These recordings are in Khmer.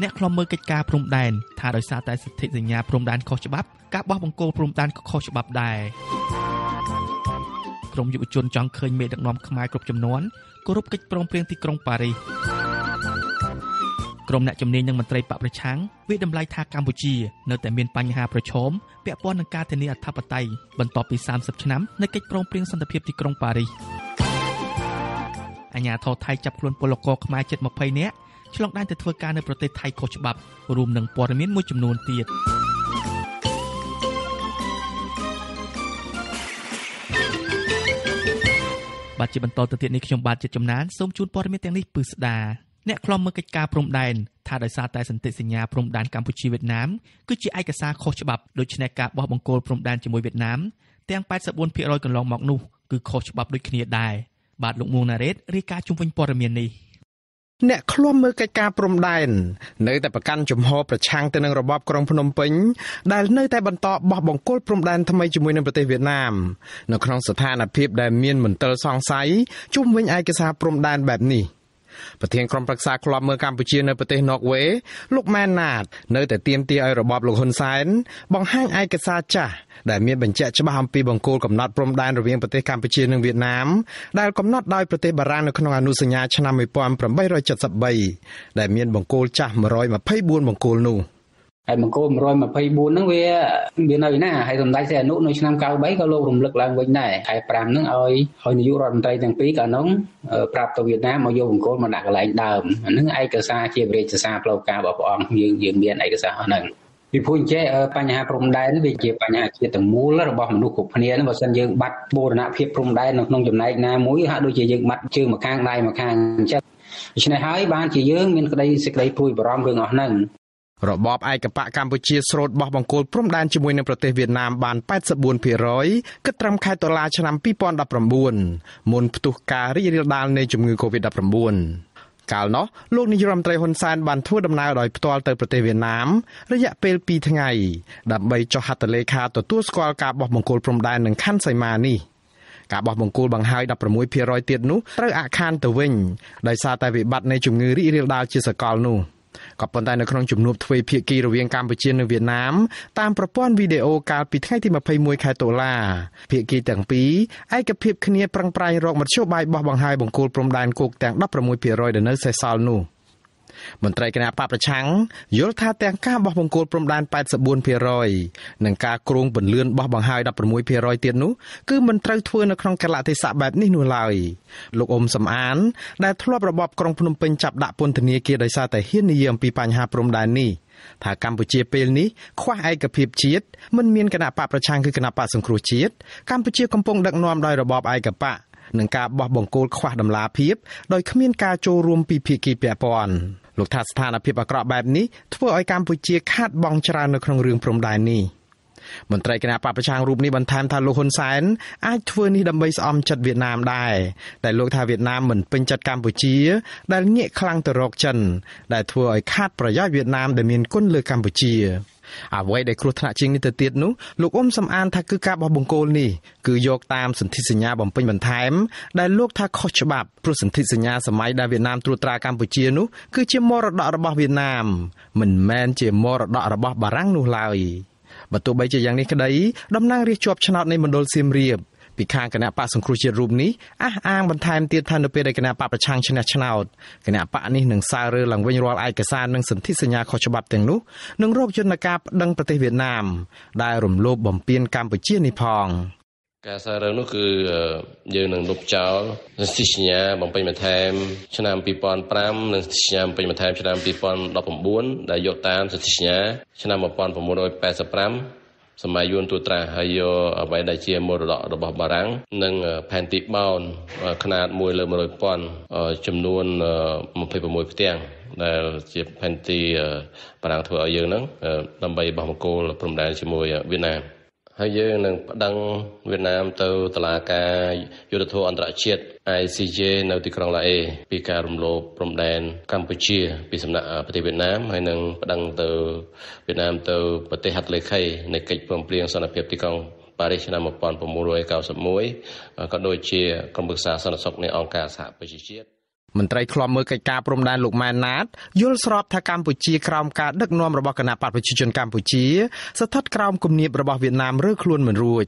អ្នកខ្លំមើលកិច្ចការព្រំដែនថាដោយសារតែសិទ្ធិសញ្ញាព្រំដែនខុសច្បាប់ការបោះបង្គោលព្រំដែនក៏ខុសច្បាប់ដែរក្រមយុវជនចង់ឃើញមេដឹកនាំខ្មែរគ្រប់ចំនួនគោរពកិច្ចព្រមព្រៀងទីក្រុងប៉ារីសក្រុមអ្នកជំនាញនិងមន្ត្រីបកប្រឆាំងវិតម្លៃថាកម្ពុជានៅតែមានបញ្ហាប្រឈមពាក់ព័ន្ធនឹងការធានាអធិបតេយ្យបន្ទាប់ពី30ឆ្នាំនៃកិច្ចព្រមព្រៀងសន្តិភាពទីក្រុងប៉ារីសអាញាធរថៃចាប់ខ្លួនពលករខ្មែរជិត20នាក់ ឆ្លងដែនទៅធ្វើការនៅប្រទេសថៃខុសច្បាប់រួមនឹងព័ត៌មានមួយចំនួនទៀតបាទជាបន្តទៅទៀតនេះខ្ញុំបាទជាចំណានសូមជូនព័ត៌មានទាំងនេះពឺស្ដាអ្នកខ្លំមើលកិច្ចការព្រំដែនថាដោយសារតែសន្ធិសញ្ញាព្រំដែនកម្ពុជាវៀតណាមគឺជាឯកសារខុសច្បាប់ដូច្នេះការបោះបង្គោលព្រំដែនជាមួយវៀតណាមទាំង84%កន្លងមកនោះគឺខុសច្បាប់ដូចគ្នាដែរបាទលោកមួងណារ៉េតរាយការណ៍ជុំវិញព័ត៌មាននេះ អ្នកឃ្លាំមើលកិច្ចការព្រំដែននៅតែប្រកាន់ជំហរប្រឆាំងទៅនឹងរបបក្រុងភ្នំពេញដែលនៅតែបន្តបោះបង្គោលព្រំដែនថ្មីជាមួយនឹងប្រទេសវៀតណាមនៅក្នុងស្ថានភាពដែលមានមន្ទិលសង្ស័យជុំវិញឯកសារព្រំដែនបែបនេះ។ ប្រធានក្រុមប្រឹក្សាក្លឹបមើលកម្ពុជានៅប្រទេសណ័រវេលោកម៉ែនណាត នៅតែទាមទារឲ្យរបបលោកហ៊ុនសែនបង្ហាញឯកសារចាស់ដែលមានបញ្ជាក់ច្បាស់អំពីបង្គោលកំណត់ព្រំដែនរវាងប្រទេសកម្ពុជានិងវៀតណាមដែលកំណត់ដោយប្រទេសបារាំងនៅក្នុងអនុសញ្ញាឆ្នាំ1873ដែលមានបង្គោលចាស់124បង្គោលនោះ។ ហើយមង្គល124ហ្នឹងវាវានៅណាហើយសម្ដេចសីហនុនៅឆ្នាំ93ក៏លោករំលឹកឡើងវិញដែរខែ5ហ្នឹងឲ្យឲ្យនាយករដ្ឋមន្ត្រីទាំងពីរកាលនោះប្រាប់ទៅវៀតណាមមកយកមង្គលមកដាក់កន្លែងដើមអាហ្នឹងឯកសារជាវិរិយសារផ្លូវការរបស់ព្រះអង្គយើងយើងមានឯកសារអស់ហ្នឹងពីព្រោះអញ្ចេះបញ្ហាព្រំដែនវាជាបញ្ហាជាតិទាំងមូលរបស់មនុស្សគ្រប់គ្នាហ្នឹងបើសិនយើងបាត់បូរណភាពព្រំដែននៅក្នុងចំណែកណាមួយហាក់ដូចជាយើងបាត់ជើងម្ខាងដៃម្ខាងអញ្ចឹងដូច្នេះហើយបានជាយើងមានក្តីសេចក្តីព្រួយបារម្ភរឿងអស់ហ្នឹង របបឯកបកកម្ពុជាស្រូតបោះបង្គោលព្រំដែនជាមួយនឹងប្រទេសវៀតណាមបាន84%គិតត្រឹមខែតុលាឆ្នាំ2019មុនផ្ទុះការរីករាលដាលនៃជំងឺ Covid-19 កាលនោះលោកនាយរដ្ឋមន្ត្រីហ៊ុនសែនបានធ្វើដំណើរដោយផ្ទាល់ទៅប្រទេសវៀតណាមរយៈពេល2ថ្ងៃដើម្បីចុះហត្ថលេខាទទួលស្គាល់ការបោះបង្គោលព្រំដែននឹងខណ្ឌសីមានេះការបោះបង្គោលបង្ហើយ16%ទៀតនោះត្រូវអាក់ខានទៅវិញដោយសារតែវិបត្តិនៃជំងឺរីករាលដាលជាសកលនោះ។ ក៏ប៉ុន្តែនៅក្នុងជំនួបទ្វេភាគីរវាងកម្ពុជានិងវៀតណាមតាមប្រព័ន្ធវីដេអូកាលពីថ្ងៃទី21ខែតុលាភាគីទាំងពីរឯកភាពគ្នាប្រឹងប្រែងរកមធ្យោបាយបោះបង្ហាយបង្គោលព្រំដែនគោកទាំង16%ដែលនៅសេសសល់នោះ មន្ត្រីគណៈបកប្រឆាំងយល់ថាទាំងការបោះបង្គោលព្រំដែន84%និងការគ្រោងពន្លឿនបោះបង្ហាយ16%ទៀតនោះគឺមិនត្រូវធ្វើនៅក្នុងកលៈទេសៈបែបនេះនោះឡើយលោកអ៊ុំសំអាន ដែលធ្លាប់របបក្រុងភ្នំពេញចាប់ដាក់ពន្ធនាគារដោយសារតែហ៊ាននិយាយអំពីបញ្ហាព្រំដែននេះថាកម្ពុជាពេលនេះខ្វះឯកភាពជាតិមិនមានគណៈបកប្រឆាំងគឺគណៈបកសង្គ្រោះជាតិកម្ពុជាកំពុងដឹកនាំដោយរបបឯកបកនឹងការបោះបង្គោលខ្វះដំណាភាពដោយគ្មានការចូលរួមពីភាគីពាក់ព័ន្ធ លោកថាស្ថានភាពអាក្រក់បែបនេះធ្វើឲ្យកម្ពុជាខាតបង់ច្រើននៅក្នុងរឿងព្រំដែននេះមន្ត្រីគណៈបពប្រឆាំងរូបនេះបន្ថែមថាលោកហ៊ុនសែនអាចធ្វើនេះដើម្បីស្អំចិត្តវៀតណាមដែរតែលោកថាវៀតណាមមិនពេញចិត្តកម្ពុជា ដែលងាកខ្លាំងទៅរកចិនដែលធ្វើឲ្យខាតប្រយោជន៍វៀតណាមដែលមានគុណលើកម្ពុជា អ្វីដែលគ្រោះថ្នាក់ជាងនេះទៅទៀតនោះលោកអ៊ុំសំអានថាគឺការបោះបង្គោលនេះគឺយកតាមសន្ធិសញ្ញាបំពេញបន្ថែម ដែលលោកថាខុសច្បាប់ព្រោះសន្ធិសញ្ញាសម័យដែលវៀតណាមត្រួតត្រាកម្ពុជានោះគឺជាមរតករបស់វៀតណាម មិនមែនជាមរតករបស់បារាំងនោះឡើយបើទោះបីជាយ៉ាងនេះក្តីតំណាងរាជជាប់ឆ្នោតនៃមណ្ឌលសៀមរាប ពីខាងគណៈបកសង្គ្រោះជាតិរូបនេះអះអាងបន្ថែមទៀតថានៅពេលដែលគណៈបកប្រឆាំងឈ្នះឆ្នោតគណៈបកនេះនឹងសើរើឡើងវិញរាល់ឯកសារនិងសន្ធិសញ្ញាខុសច្បាប់ទាំងនោះនឹងរកយន្តការប្តឹងប្រទេសវៀតណាម ដែលរំលោភបំពានកម្ពុជានេះផងការសាររើនោះគឺយើងនឹងលុបចោលសន្ធិសញ្ញាបំពេញបន្ថែមឆ្នាំ2005និងសន្ធិសញ្ញាបំពេញបន្ថែមឆ្នាំ2019ដែលយកតាមសន្ធិសញ្ញាឆ្នាំ1985 សម័យយួនទូត្រាហើយយកអ្វីដែលជាមរតករបស់បារាំងនិងផែនទីបោនຂະຫນາດ1លើ100,000ចំនួន26ផ្ទាំងដែលជាផែនទីបារាំងធ្វើឲ្យយើងហ្នឹងដើម្បីបោះបង្គោលព្រំដែនជាមួយវៀតណាម ហើយយើងនឹងប្តឹងវៀតណាមទៅតុលាការយុទ្ធធម៌អន្តរជាតិ ICJ នៅទីក្រុងឡាអេពីការរំលោភព្រំដែនកម្ពុជា ពីសំណាក់ប្រទេសវៀតណាមហើយនឹងប្តឹងទៅវៀតណាមទៅប្រទេសហត្ថលេខីនៃកិច្ចព្រមព្រៀងសន្តិភាពទីក្រុងប៉ារីសឆ្នាំ1991ក៏ដូចជាក្រុមប្រឹក្សាសន្តិសុខនៃអង្គការសហប្រជាជាតិ មន្ត្រីឃ្លាំមើលកិច្ចការព្រំដែនលោកម៉ែនណាតយល់ស្របថាកម្ពុជាក្រោមការដឹកនាំរបស់គណៈបកប្រជាជនកម្ពុជាស្ថិតក្រោមគំនាបរបស់វៀតណាមរើខ្លួនមិនរួច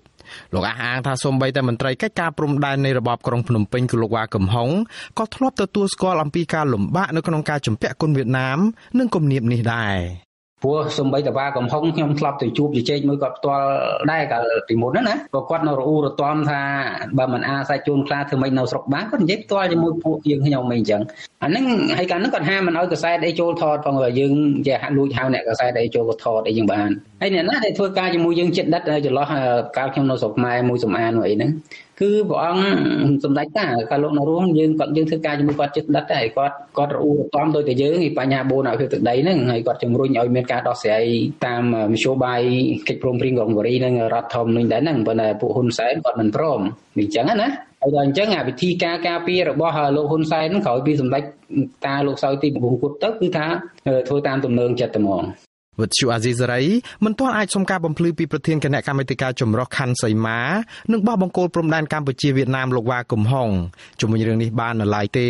លោកអះអាងថាសូម្បីតែមន្ត្រីកិច្ចការព្រំដែននៃរបបក្រុងភ្នំពេញគឺលោកវ៉ាកំហុងក៏ធ្លាប់ទទួលស្គាល់អំពីការលំបាកនៅក្នុងការជំពាក់គុណវៀតណាមនិងគំនាបនេះដែរ ព្រោះសំបីតបាកំហុងខ្ញុំធ្លាប់ទៅជួបជជែកមួយគាត់ផ្ទាល់ដែរកាលពីមុនណាក៏គាត់នៅរអ៊ូរទាំថាបើមិនអាសាច់ជួនខ្លាធ្វើម៉េចនៅស្រុកបានគាត់និយាយផ្ទាល់ជាមួយពួកយើងខ្ញុំមិនអញ្ចឹងអាហ្នឹងហើយកាលហ្នឹងគាត់ហាមមិនឲ្យកសែតអីចូលថតផងយើងជាហាក់លួចហៅអ្នកកសែតអីចូលថតអីយ៉ាងបានហើយអ្នកណាដែលធ្វើការជាមួយយើងចិត្តដិតចន្លោះកាលខ្ញុំនៅស្រុកខ្មែរមួយសំអានមួយអីហ្នឹងគឺព្រះអង្គសម្ដេចតាកាលលោកនៅរស់យើងគាត់យើងធ្វើការជាមួយគាត់ចិត្តដិតដែរគាត់គាត់រអ៊ូរទាំដោយតែយើងពីបញ្ហាបូនអភិវឌ្ឍទឹកដីហ្នឹងហើយគាត់ជំរុញឲ្យមានការដោះស្រាយតាមមធ្យោបាយកិច្ចព្រមព្រៀងក្រុងប៉ារីនិងរដ្ឋធម្មនុញ្ញដែរហ្នឹងប៉ុន្តែពួកហ៊ុនសែនគាត់មិនព្រមអញ្ចឹងណាហើយដល់អញ្ចឹងអាវិធីការការពាររបស់លោកហ៊ុនសែនក្រោយពីសម្ដេចតាលោកសោយទីបង្គំគុតទៅគឺថាធ្វើតាមទំនើងចិត្តតែហ្មង វិទ្យុអាស៊ីសេរីមិនទាន់អាចសុំការបំភ្លឺពីប្រធានគណៈកម្មាធិការចម្រុះខណ្ឌសីមានិងបោះបង្គោលព្រំដែនកម្ពុជាវៀតណាមលោកវ៉ាកំហុងជាមួយរឿងនេះបាននៅឡើយទេ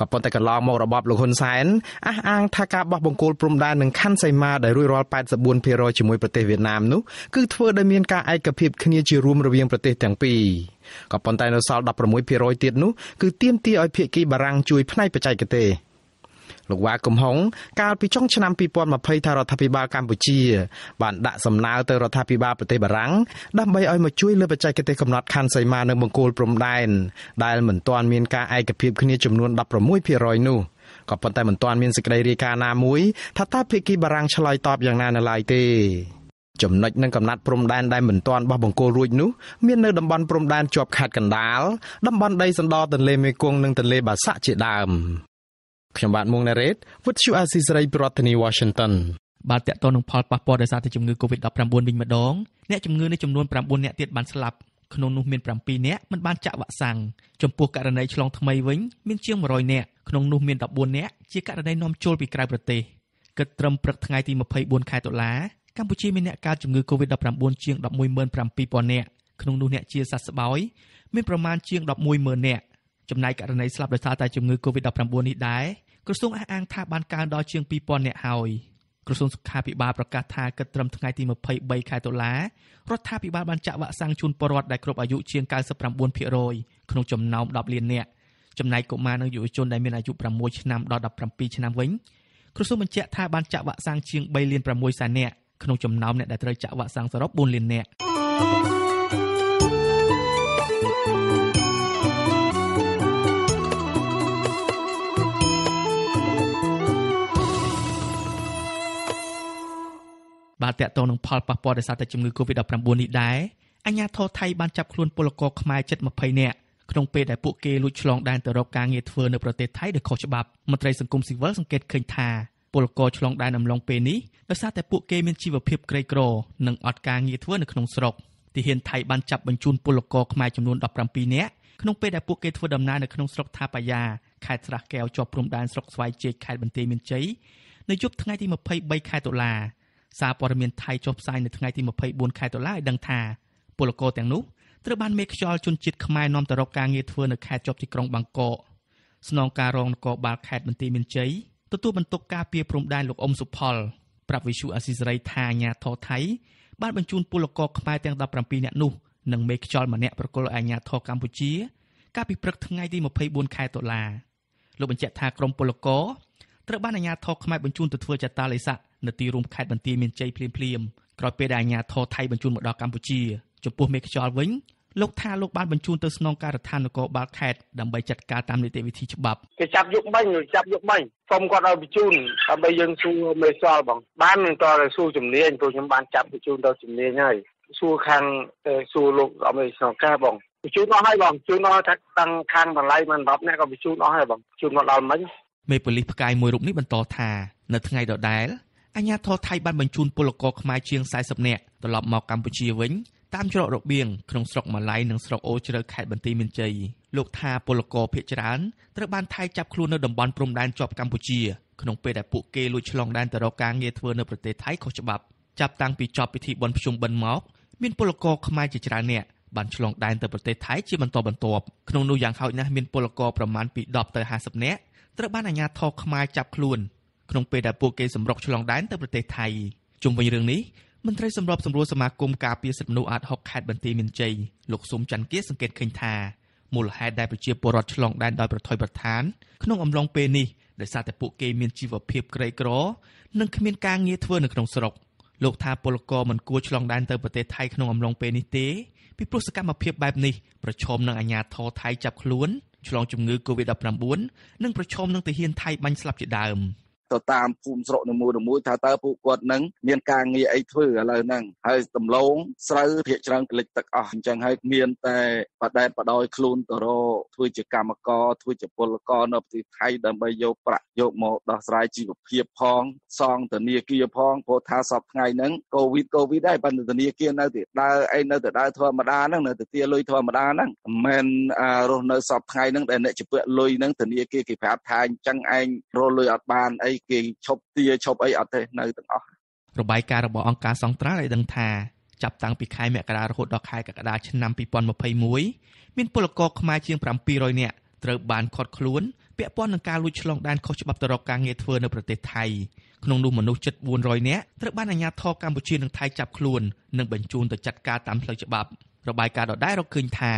ក៏ប៉ុន្តែកន្លងមករបបលោកហ៊ុនសែនអះអាងថាការបោះបង្គោលព្រំដែននឹងខណ្ឌសីមាដែលរួចរាល់84%ជាមួយប្រទេសវៀតណាមនោះគឺធ្វើដោយមានការឯកភាពគ្នាជារួមរវាងប្រទេសទាំងពីរក៏ប៉ុន្តែនៅសល់16%ទៀតនោះគឺទាមទារឲ្យភាគីបារាំងជួយផ្នែកបច្ចេកទេស លោកវ៉ាកំហុងកាលពីចុងឆ្នាំ2020ថារដ្ឋាភិបាលកម្ពុជា បានដាក់សំណើទៅរដ្ឋាភិបាលប្រទេសបារាំងដើម្បីឲ្យមកជួយលើបច្ចេកទេសកំណត់ខណ្ឌសីមានៅបង្គោលព្រំដែនដែលមិនទាន់មានការឯកភាពគ្នាចំនួន16%នោះក៏ប៉ុន្តែមិនទាន់មានសេចក្តីរាយការណ៍ណាមួយថាតើភាគីបារាំងឆ្លើយតបយ៉ាងណានៅឡើយទេចំណុចនឹងកំណត់ព្រំដែនដែលមិនទាន់បោះបង្គោលរួចនោះមាននៅតំបន់ព្រំដែនជាប់ខេត្តកណ្ដាលតំបន់ដីសណ្ដទន្លេមេគង្គនិងទន្លេបាសាក់ជាដើម ខ្ញុំបាទមុងណារ៉េត With you Azizi Saray ប្រធានាធិបតី Washington បាទតកតនឹងផលប៉ះពាល់ដោយសារតែជំងឺ Covid-19 វិញម្ដងអ្នកជំងឺនេះចំនួន9អ្នកទៀតបានស្លាប់ក្នុងនោះមាន7អ្នកមិនបានចាក់វ៉ាក់សាំងចំពោះករណីឆ្លងថ្មីវិញមានជាង100អ្នកក្នុងនោះមាន14អ្នកជាករណីនាំចូលពីក្រៅប្រទេសគិតត្រឹមព្រឹកថ្ងៃទី24ខែតុលាកម្ពុជាមានអ្នកកើតជំងឺ Covid-19 ជាង117,000នាក់ក្នុងនោះអ្នកជាសះស្បើយមានប្រមាណជាង110,000នាក់ចំណែកករណីស្លាប់ដោយសារតែជំងឺ Covid-19 នេះដែរ ក្រសួងអះអាងថាបានកើនដល់ជាង2000នាក់ហើយក្រសួងសុខាភិបាលប្រកាសថាគិតត្រឹមថ្ងៃទី23ខែតុលារដ្ឋាភិបាលបានចាក់វ៉ាក់សាំងជូនពលរដ្ឋដែលគ្រប់អាយុជាង99%ក្នុងចំណោម10លាននាក់ចំណែកកុមារនិងយុវជនដែលមានអាយុ6ឆ្នាំដល់17ឆ្នាំវិញក្រសួងបញ្ជាក់ថាបានចាក់វ៉ាក់សាំងជាង3លាន6សែននាក់ក្នុងចំណោមអ្នកដែលត្រូវចាក់វ៉ាក់សាំងសរុប4លាននាក់ បាទតកតងនឹងផលប៉ះពាល់ដោយសារតែជំងឺ Covid-19 នេះដែរអាជ្ញាធរថៃបានចាប់ខ្លួនពលករខ្មែរជិត20នាក់ក្នុងពេលដែលពួកគេលួចឆ្លងដែនទៅរកការងារធ្វើនៅប្រទេសថៃដោយខុសច្បាប់មន្ត្រីសង្គមស៊ីវិលសង្កេតឃើញថាពលករឆ្លងដែនអំឡុងពេលនេះដោយសារតែពួកគេមានជីវភាពក្រីក្រនិងអត់ការងារធ្វើនៅក្នុងស្រុកទីហ៊ានថៃបានចាប់បញ្ជូនពលករខ្មែរចំនួន17នាក់ក្នុងពេលដែលពួកគេធ្វើដំណើរនៅក្នុងស្រុកថាបាយាខេត្តស្រះកែវជាប់ព្រំដែនស្រុកស្វាយជែកខេត្តបន្ទាយមានជ័យនៅយប់ថ្ងៃទី23ខែតុលា សារព័ត៌មានថៃចុះផ្សាយនៅថ្ងៃទី24ខែតុលាឲ្យដឹងថាពលករទាំងនោះត្រូវបានមេខ្យល់ជនជាតិខ្មែរនាំទៅរកការងារធ្វើនៅខេត្តជាប់ទីក្រុងបាងកកស្នងការរងនគរបាលខេត្តបន្ទាយមានជ័យទទួលបន្ទុកការពារព្រំដែនលោកអ៊ុំសុផល ប្រាប់វិសុអាស៊ីសេរីថាអាញាធរថៃបានបញ្ជូនពលករខ្មែរទាំង17នាក់នោះនិងមេខ្យល់ម្នាក់ប្រគល់អាញាធរកម្ពុជា កាលពីព្រឹកថ្ងៃទី24ខែតុលាលោកបញ្ជាក់ថាក្រុមពលករត្រូវបានអាជ្ញាធរខ្មែរបញ្ជូនទៅធ្វើចតាឡេស័ក នៅទីរួមខេត្តបន្ទាយមានជ័យភ្លាមភ្លាមក្រោយពេលដែលអាជ្ញាធរថៃបញ្ជូនមកដល់កម្ពុជាចំពោះមេខ្យល់វិញលោកថាលោកបានបញ្ជូនទៅស្នងការដ្ឋាននគរបាលខេត្តដើម្បីចាត់ការតាមនីតិវិធីច្បាប់គេចាប់យកបាញ់ចាប់យកបាញ់សុំគាត់ឲ្យបញ្ជូនដើម្បីយើងសួរមេខ្យល់បងបាននឹងតទៅសួរជំនាញព្រោះខ្ញុំបានចាប់បញ្ជូនទៅជំនាញហើយសួរខាងសួរលោកអមេស្នងការបងបញ្ជូនអស់ហើយបងបញ្ជូនអស់ថាតាំងខាងបន្លៃមិន10នាក់ក៏បញ្ជូនអស់ហើយបងបញ្ជូនមកដល់មិញមេប៉ូលីសផ្កាយមួយរូបនេះបន្តថានៅថ្ងៃដដែល អាញាធរថៃបានបញ្ជូនពលករខ្មែរជាង40នាក់ត្រឡប់មកកម្ពុជាវិញតាមច្រករបៀងក្នុងស្រុកម៉ាឡៃនិងស្រុកអូជ្រៅខេត្តបន្ទាយមានជ័យលោកថាពលករភៀសច្រើនត្រូវបានថៃចាប់ខ្លួននៅតំបន់ព្រំដែនជាប់កម្ពុជាក្នុងពេលដែលពួកគេលួចឆ្លងដែនទៅរកការងារធ្វើនៅប្រទេសថៃខុសច្បាប់ចាប់តាំងពីចប់ពិធីបុណ្យភ្ជុំបិណ្ឌមកមានពលករខ្មែរជាច្រើននាក់បានឆ្លងដែនទៅប្រទេសថៃជាបន្តបន្ទាប់ក្នុងនោះយ៉ាងហោចណាស់មានពលករប្រមាណពី10ទៅ50នាក់ត្រូវបានអាជ្ញាធរខ្មែរចាប់ខ្លួន ក្នុងពេលដែលពួកគេសម្រុកឆ្លងដែនទៅប្រទេសថៃជុំវិញរឿងនេះមន្ត្រីសម្របសម្រួលសមាគមការពារសិទ្ធិមនុស្សអាត6ខេត្តបន្ទាយមានជ័យលោកស៊ុំច័ន្ទគាសង្កេតឃើញថាមូលហេតុដែលប្រជាពលរដ្ឋឆ្លងដែនដោយប្រថុយប្រឋានក្នុងអំឡុងពេលនេះដោយសារតែពួកគេមានជីវភាពក្រីក្រនិងគ្មានការងារធ្វើនៅក្នុងស្រុកលោកថាពលករមិនគួរឆ្លងដែនទៅប្រទេសថៃក្នុងអំឡុងពេលនេះទេពីព្រោះសកម្មភាពបែបនេះប្រឈមនឹងអាញាធរថៃចាប់ខ្លួនឆ្លងជំងឺ Covid-19 និងប្រឈមនឹងទាហានថៃបាញ់ស្លាប់ជាដើម។ ទៅតាមភូមិស្រុកនីមួយៗថាតើពួកគាត់នឹងមានការងារអីធ្វើឥឡូវហ្នឹងហើយដំឡូងស្រូវភាគច្រើនកលិចទឹកអស់អញ្ចឹងហើយមានតែបដែតបដោយខ្លួនទៅរកធ្វើជាកម្មករធ្វើជាពលករនៅប្រទេសថៃដើម្បីយកប្រាក់យកមកដោះស្រាយជីវភាពផងសងធនាគារផងព្រោះថាសពថ្ងៃហ្នឹងកូវីដកូវីដដែរប៉ុន្តែធនាគារនៅតែដើរអីនៅតែដើរធម្មតាហ្នឹងនៅតែទាលុយធម្មតាហ្នឹងមិនមែនរស់នៅសពថ្ងៃហ្នឹងដែលអ្នកជពាក់លុយហ្នឹងធនាគារគេប្រាប់ថាអញ្ចឹងឯងរលុយអត់បានអីគេឈប់ទាឈប់អីអត់ទេនៅទាំងអស់របាយការណ៍របស់អង្គការសង្ត្រាល់ឲ្យដឹងថាចាប់តាំងពីខែមករារហូតដល់ខែកក្កដាឆ្នាំ2021មានពលករខ្មែរជាង700នាក់ត្រូវបានឃាត់ខ្លួនពាក់ព័ន្ធនឹងការលួចឆ្លងដែនខុសច្បាប់ទៅរកការងារធ្វើនៅប្រទេសថៃក្នុងនោះមនុស្សជិត400នាក់ត្រូវបានអាជ្ញាធរកម្ពុជានិងថៃចាប់ខ្លួននិងបញ្ជូនទៅចាត់ការតាមផ្លូវច្បាប់របាយការណ៍ដដែលរកឃើញថា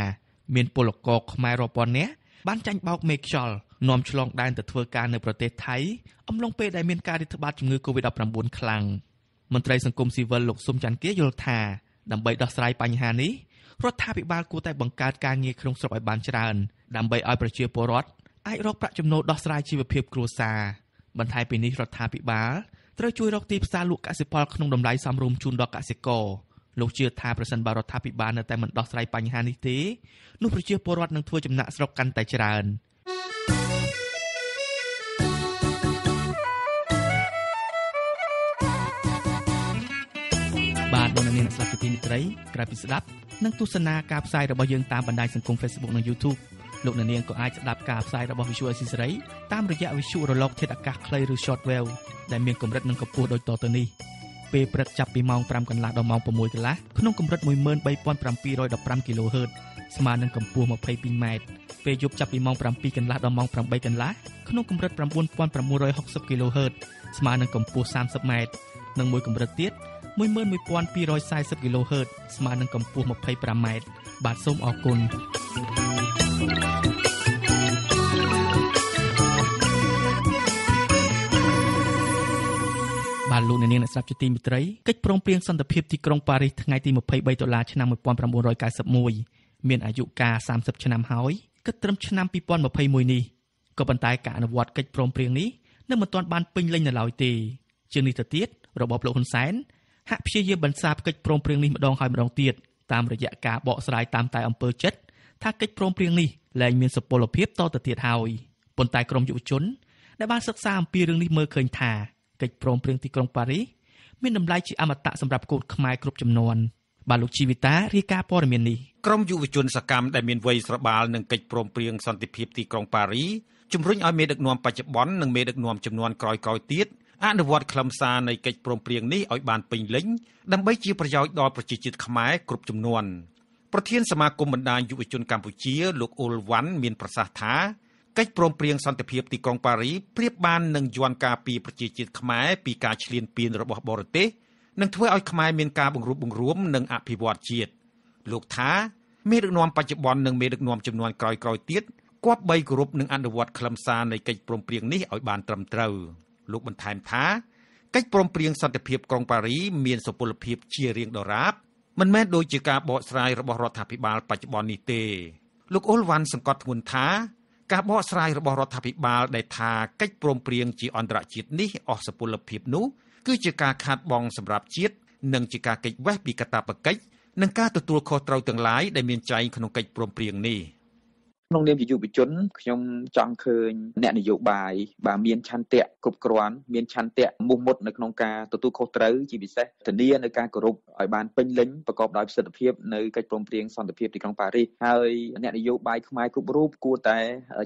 មានពលករខ្មែររាប់ពាន់នាក់បានចាញ់បោកមេខ្យល់ នាំឆ្លងដែនទៅធ្វើការនៅប្រទេសថៃអំឡុងពេលដែលមានការរាតត្បាតជំងឺ Covid-19 ខ្លាំងមន្ត្រីសង្គមស៊ីវិលលោកស៊ុំច័ន្ទគាយល់ថាដើម្បីដោះស្រាយបញ្ហានេះរដ្ឋាភិបាលគួរតែបង្កើតការងារក្នុងស្រុកឲ្យបានច្រើនដើម្បីឲ្យប្រជាពលរដ្ឋអាចរកប្រាក់ចំណូលដោះស្រាយជីវភាពគ្រួសារបន្ថែមពីនេះរដ្ឋាភិបាលត្រូវជួយរកទីផ្សារលក់កសិផលក្នុងតម្លៃសមរម្យជូនដល់កសិករលោកជឿថាប្រសិនបើរដ្ឋាភិបាលនៅតែមិនដោះស្រាយបញ្ហានេះទេនោះប្រជាពលរដ្ឋនឹងធ្វើចំណាក់ស្រុកកាន់តែច្រើន នាងស្ដាប់ពីទីនេះត្រីក្រៅពីស្ដាប់និងទស្សនាការផ្សាយរបស់យើងតាមបណ្ដាញសង្គម Facebook និង YouTube លោកនាងក៏អាចស្ដាប់ការផ្សាយរបស់ Visual Assisray តាមរយៈវិទ្យុរលកធាតុអាកាសខ្លីឬ Shortwave ដែលមានកម្រិតនិងកម្ពស់ដូចតទៅនេះ។ពេលព្រឹកចាប់ពីម៉ោង5កន្លះដល់ម៉ោង6កន្លះក្នុងកម្រិត13715 kHz ស្មើនឹងកម្ពស់ 22m ពេលយប់ចាប់ពីម៉ោង7កន្លះដល់ម៉ោង8កន្លះក្នុងកម្រិត9960 kHz ស្មើនឹងកម្ពស់ 30m និងមួយកម្រិតទៀត 11240 kHz ស្មើនឹងកម្ពស់ 25m បាទសូមអរគុណបាទលោកអ្នកនាងអ្នកស្ដាប់ជាទីមេត្រីកិច្ចព្រមព្រៀងសន្តិភាពទីក្រុងប៉ារីសថ្ងៃទី23ដុល្លារឆ្នាំ1991មានអាយុកាល30ឆ្នាំហើយគិតត្រឹមឆ្នាំ2021នេះក៏ប៉ុន្តែការអនុវត្តកិច្ចព្រមព្រៀងនេះនៅមិនទាន់បានពេញលេញនៅឡើយទេជាងនេះទៅទៀតរបបលោកហ៊ុនសែន ហាក់ព្យាយាមបន្សាបកិច្ចព្រមព្រៀងនេះម្ដងហើយម្ដងទៀតតាមរយៈការបកស្រាយតាមតែអំពើចិត្តថាកិច្ចព្រមព្រៀងនេះលែងមានសុពលភាពតទៅទៀតហើយប៉ុន្តែក្រមយុវជនដែលបានសិក្សាអំពីរឿងនេះមើលឃើញថាកិច្ចព្រមព្រៀងទីក្រុងប៉ារីសមានតម្លៃជាអមតៈសម្រាប់កូនខ្មែរគ្រប់ចំនួនបាទលោកជីវិតារាយការណ៍ព័ត៌មាននេះក្រមយុវជនសកម្មដែលមានវ័យស្របាលនឹងកិច្ចព្រមព្រៀងសន្តិភាពទីក្រុងប៉ារីជំរុញឲ្យមេដឹកនាំបច្ចុប្បន្ននិងមេដឹកនាំចំនួនក្រោយៗទៀត អនុវត្តខ្លឹមសារនៃកិច្ចព្រមព្រៀងនេះឲ្យបានពេញលេញដើម្បីជាប្រយោជន៍ដល់ប្រជាជាតិខ្មែរគ្រប់ចំនួនប្រធានសមាគមបណ្ដាញយុវជនកម្ពុជាលោកអ៊ុលវ៉ាន់មានប្រសាសន៍ថាកិច្ចព្រមព្រៀងសន្តិភាពទីក្រុងប៉ារីប្រៀបបាននឹងយន្តការពីប្រជាជាតិខ្មែរពីការឈ្លានពានរបស់បរទេសនឹងធ្វើឲ្យខ្មែរមានការបង្រួបបង្រួមនិងអភិវឌ្ឍជាតិលោកថាមេដឹកនាំបច្ចុប្បន្ននិងមេដឹកនាំចំនួនក្រោយៗទៀតគប្បីគោរពនិងអនុវត្តខ្លឹមសារនៃកិច្ចព្រមព្រៀងនេះឲ្យបានត្រឹមត្រូវ លោកបន្ថែមថាកិច្ចព្រមព្រៀងសន្តិភាពក្រុងប៉ារីមានសុពលភាពជារៀងដរាបមិនមែនដូចជាការបកស្រាយរបស់រដ្ឋាភិបាលបច្ចុប្បន្ននេះទេលោកអ៊ុលវ៉ាន់សង្កត់ធ្ងន់ថាការបកស្រាយរបស់រដ្ឋាភិបាលដែលថាកិច្ចព្រមព្រៀងជាអន្តរជាតិនេះអស់សុពលភាពនោះគឺជាការខាតបង់សម្រាប់ជាតិនិងជាការកិច្ចវេះពីកាតព្វកិច្ចនិងការទទួលខុសត្រូវទាំងឡាយដែលមានចែងក្នុងកិច្ចព្រមព្រៀងនេះ ក្នុងនាមជាយុវជនខ្ញុំចង់ឃើញអ្នកនយោបាយបាទមានឆន្ទៈគ្រប់គ្រាន់មានឆន្ទៈមុះមុតនៅក្នុងការទទួលខុសត្រូវជាពិសេសធានានៅការគោរពឲ្យបានពេញលេញប្រកបដោយប្រសិទ្ធភាពនៅកិច្ចព្រមព្រៀងសន្តិភាពទីក្រុងប៉ារីសហើយអ្នកនយោបាយខ្មែរគ្រប់រូបគួរតែ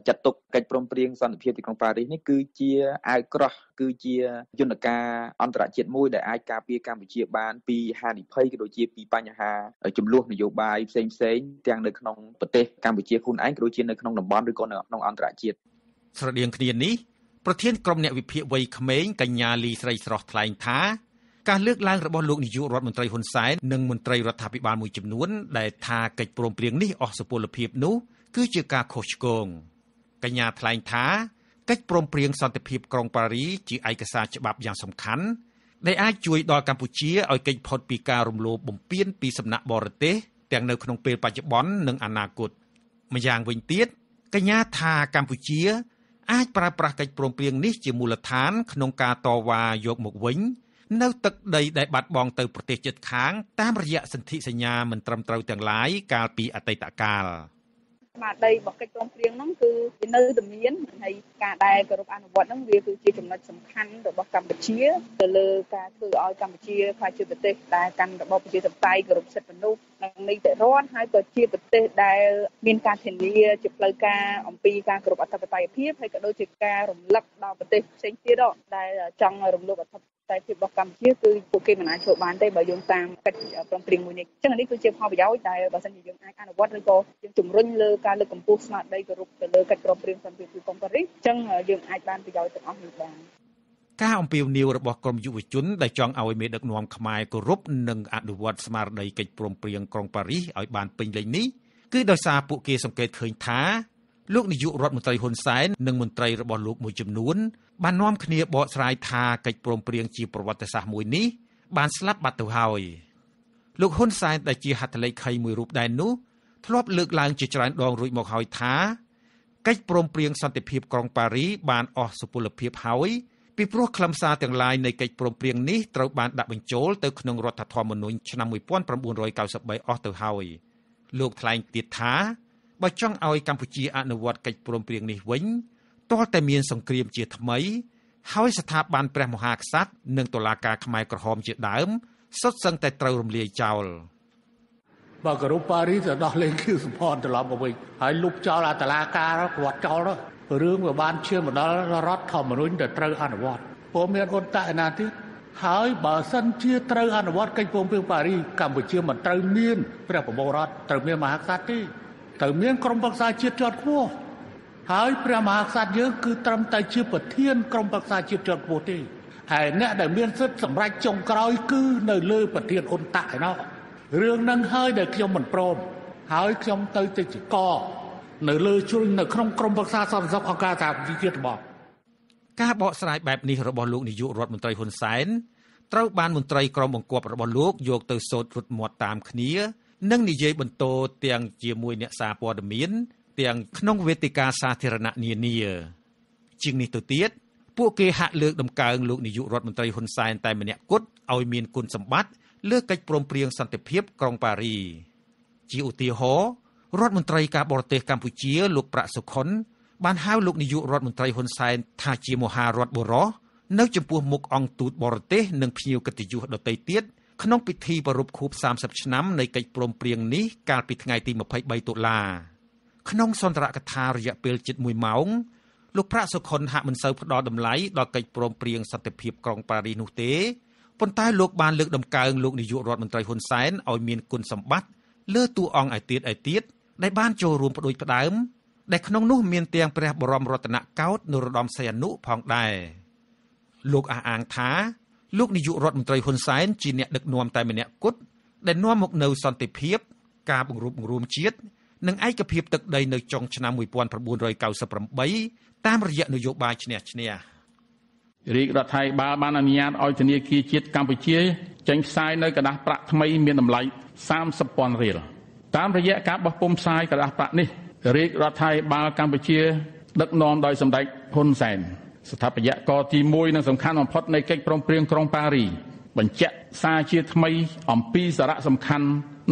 ចាត់ទុកកិច្ចព្រមព្រៀងសន្តិភាពទីក្រុងប៉ារីសនេះគឺជាអាវក្រោះគឺជាយន្តការអន្តរជាតិមួយដែលអាចការពារកម្ពុជាបានពីហានិភ័យក៏ដូចជាពីបញ្ហាចំនួននយោបាយផ្សេងផ្សេងទាំងនៅក្នុងប្រទេសកម្ពុជាខ្លួនឯងក៏ដូចជានៅក្នុងតំបន់ឬក៏នៅក្នុងអន្តរជាតិស្រដៀងគ្នានេះប្រធានក្រុមអ្នកវិភាគវ័យក្មេងកញ្ញាលីស្រីស្រស់ថ្លែងថាការលើកឡើងរបស់លោកនាយករដ្ឋមន្ត្រីហ៊ុនសែននិងមន្ត្រីរដ្ឋាភិបាលមួយចំនួន ដែលថាកិច្ចព្រមព្រៀងនេះអស់សុពលភាពនោះគឺជាការខុសឆ្គងកញ្ញាថ្លែងថាកិច្ចព្រមព្រៀងសន្តិភាពក្រុងប៉ារីជាឯកសារច្បាប់យ៉ាងសំខាន់ដែលអាចជួយដល់កម្ពុជាឲ្យគេចផុតពីការរំលោភបំពានពីសំណាក់បរទេសទាំងនៅក្នុងពេលបច្ចុប្បន្ននិងអនាគត ម្យ៉ាងវិញទៀតកញ្ញាថាកម្ពុជា អាចប្រើប្រាស់កិច្ចព្រមព្រៀងនេះជាមូលដ្ឋាន ក្នុងការតវ៉ាយកមកវិញ នៅទឹកដីដែលបាត់បង់ទៅប្រទេសជិតខាង តាមរយៈសន្ធិសញ្ញាមិនត្រឹមត្រូវទាំងឡាយកាលពីអតីតកាល។ ស្មារតីរបស់កិច្ចព្រមព្រៀងហ្នឹងគឺវានៅតែមានហើយការដែលគោរពអនុវត្តហ្នឹងវាគឺជាចំណុចសំខាន់របស់កម្ពុជាទៅលើការធ្វើឲ្យកម្ពុជាក្លាយជាប្រទេសដែលកាន់របបប្រជាធិបតេយ្យគោរពសិទ្ធិមនុស្សនិងនីតិរដ្ឋហើយក៏ជាប្រទេសដែលមានការធានាជាផ្លូវការអំពីការគោរពអធិបតេយ្យភាពហើយក៏ដូចជាការរំលឹកដល់ប្រទេសផ្សេងទៀតដែលចង់រំលោភអធិប តេយ្យភាពរបស់កម្ពុជាគឺពួកគេមិនអាចធ្វើបានទេបើយោងតាមកិច្ចព្រមព្រៀងមួយនេះអញ្ចឹងនេះគឺជាផលប្រយោជន៍ដែលបើសិនជាយើងអាចអនុវត្តឬក៏យើងជំរុញលើការលើកកម្ពស់ស្មារតីគោរពទៅលើកិច្ចព្រមព្រៀងសន្តិភាពទីក្រុងប៉ារីសអញ្ចឹងយើងអាចបានប្រយោជន៍ទាំងអស់នេះបានការអំពាវនាវរបស់ក្រមយុវជនដែលចង់ឲ្យមេដឹកនាំខ្មែរគោរពនិងអនុវត្តស្មារតីកិច្ចព្រមព្រៀងក្រុងប៉ារីសឲ្យបានពេញលេញនេះគឺដោយសារពួកគេសង្កេតឃើញថា លោកនាយករដ្ឋមន្ត្រីហ៊ុនសែននិងមន្ត្រីរបស់លោកមួយចំនួនបាននាំគ្នាបកស្រាយថាកិច្ចព្រមព្រៀងជាប្រវត្តិសាស្ត្រមួយនេះបានស្លាប់បាត់ទៅហើយលោកហ៊ុនសែនដែលជាហត្ថលេខីមួយរូបដែរនោះធ្លាប់លើកឡើងជាច្រើនដងរួចមកហើយថាកិច្ចព្រមព្រៀងសន្តិភាពក្រុងប៉ារីបានអស់សុពលភាពហើយពីព្រោះខ្លឹមសារទាំងឡាយនៃកិច្ចព្រមព្រៀងនេះត្រូវបានដាក់បញ្ចូលទៅក្នុងរដ្ឋធម្មនុញ្ញឆ្នាំ1993អស់ទៅហើយលោកថ្លែងទៀតថា បើចង់ឲ្យកម្ពុជាអនុវត្តកិច្ចព្រមព្រៀងនេះវិញទាល់តែមានសង្គ្រាមជាថ្មី ហើយស្ថាប័នព្រះមហាក្សត្រនិងតុលាការខ្មែរក្រហមជាដើមសុទ្ធសឹងតែត្រូវរំលាយចោលបើគោរពប៉ារីសទៅដោះលែងគឺសម្ផនត្រឡប់មកវិញហើយលុបចោលអាតឡាការគាត់ចោលរឿងវាបានឈានមកដល់រដ្ឋធម្មនុញ្ញដែលត្រូវអនុវត្តព្រោះមានអន្តរណាទៀតហើយបើសិនជាត្រូវអនុវត្តកិច្ចព្រមព្រៀងប៉ារីកម្ពុជាមិនត្រូវមានព្រះបបររដ្ឋត្រូវមានមហាក្សត្រទេ ត្រូវមានក្រុមប្រឹក្សាជាតិជាន់ខ្ពស់ហើយព្រះមហាក្សត្រយើងគឺត្រឹមតែជាប្រធានក្រុមប្រឹក្សាជាតិជាន់ខ្ពស់ទេហើយអ្នកដែលមានសិទ្ធិសម្រេចចុងក្រោយគឺនៅលើប្រធានអ៊ុនតាក់ឯណោះរឿងហ្នឹងហើយដែលខ្ញុំមិនព្រមហើយខ្ញុំទៅទៅជាកនៅលើជ្រុញនៅក្នុងក្រមប្រឹក្សាសន្តិសុខអង្គការសហប្រជាជាតិរបស់ការបកស្រាយបែបនេះរបស់លោកនាយករដ្ឋមន្ត្រីហ៊ុនសែនត្រូវបានមន្ត្រីក្រមបង្គាប់របស់លោកយកទៅសូត្ររត់មាត់តាមគ្នា និងនិយាយបន្តទាំងជាមួយអ្នកសារព័ត៌មាន ទាំងក្នុងវេទិកាសាធារណៈនានា ជាងនេះទៅទៀតពួកគេហាក់លើកដំកើងលោកនាយករដ្ឋមន្ត្រីហ៊ុនសែនតែម្នាក់គត់ឲ្យមានគុណសម្បត្តិលើកិច្ចព្រមព្រៀងសន្តិភាពក្រុងប៉ារីជាឧទាហរណ៍រដ្ឋមន្ត្រីការបរទេសកម្ពុជាលោកប្រាក់សុខុនបានហៅលោកនាយករដ្ឋមន្ត្រីហ៊ុនសែនថាជាមហារដ្ឋបុរសនៅចំពោះមុខអង្គទូតបរទេសនិងភ្ញៀវកិត្តិយសដទៃទៀត ក្នុងពិធីប្រារព្ធខួប30ឆ្នាំនៃកិច្ចព្រមព្រៀងនេះកាលពីថ្ងៃទី23តុលាក្នុងសន្ទរកថារយៈពេលជិត1ម៉ោងលោកប្រាក់សុខុនហាក់មិនសូវផ្ដល់តម្លៃដល់កិច្ចព្រមព្រៀងសន្តិភាពក្រុងប៉ារីសនោះទេប៉ុន្តែលោកបានលើកដំកើងលោកនាយករដ្ឋមន្ត្រីហ៊ុនសែនឲ្យមានគុណសម្បត្តិលើតួអង្គឯទៀតឯទៀតដែលបានចូលរួមផ្ដួចផ្ដើមដែលក្នុងនោះមានទាំងព្រះបរមរតនកោដ្ឋនរោត្តមសីហនុផងដែរលោកអះអាងថា លោកនាយករដ្ឋមន្ត្រីហ៊ុនសែនជាអ្នកដឹកនាំតែម្នាក់គត់ដែលនាំមកនៅសន្តិភាព ការបង្រួបបង្រួមជាតិនិងឯកភាពទឹកដីនៅចុងឆ្នាំ1998តាមរយៈនយោបាយឈ្នះឈ្នះរាជរដ្ឋាភិបាលបានអនុញ្ញាតឲ្យធនាគារជាតិកម្ពុជាចេញផ្សាយនៅក្រដាសប្រាក់ថ្មីមានតម្លៃ30,000រៀលតាមរយៈការបោះពុម្ពផ្សាយក្រដាសប្រាក់នេះរាជរដ្ឋាភិបាលកម្ពុជា ដឹកនាំដោយសម្ដេចហ៊ុនសែន ស្ថាបត្យករទី1និងសំខាន់បំផុតនៃកិច្ចព្រមព្រៀងក្រុងប៉ារីបញ្ជាក់សារជាថ្មីអំពីសារៈសំខាន់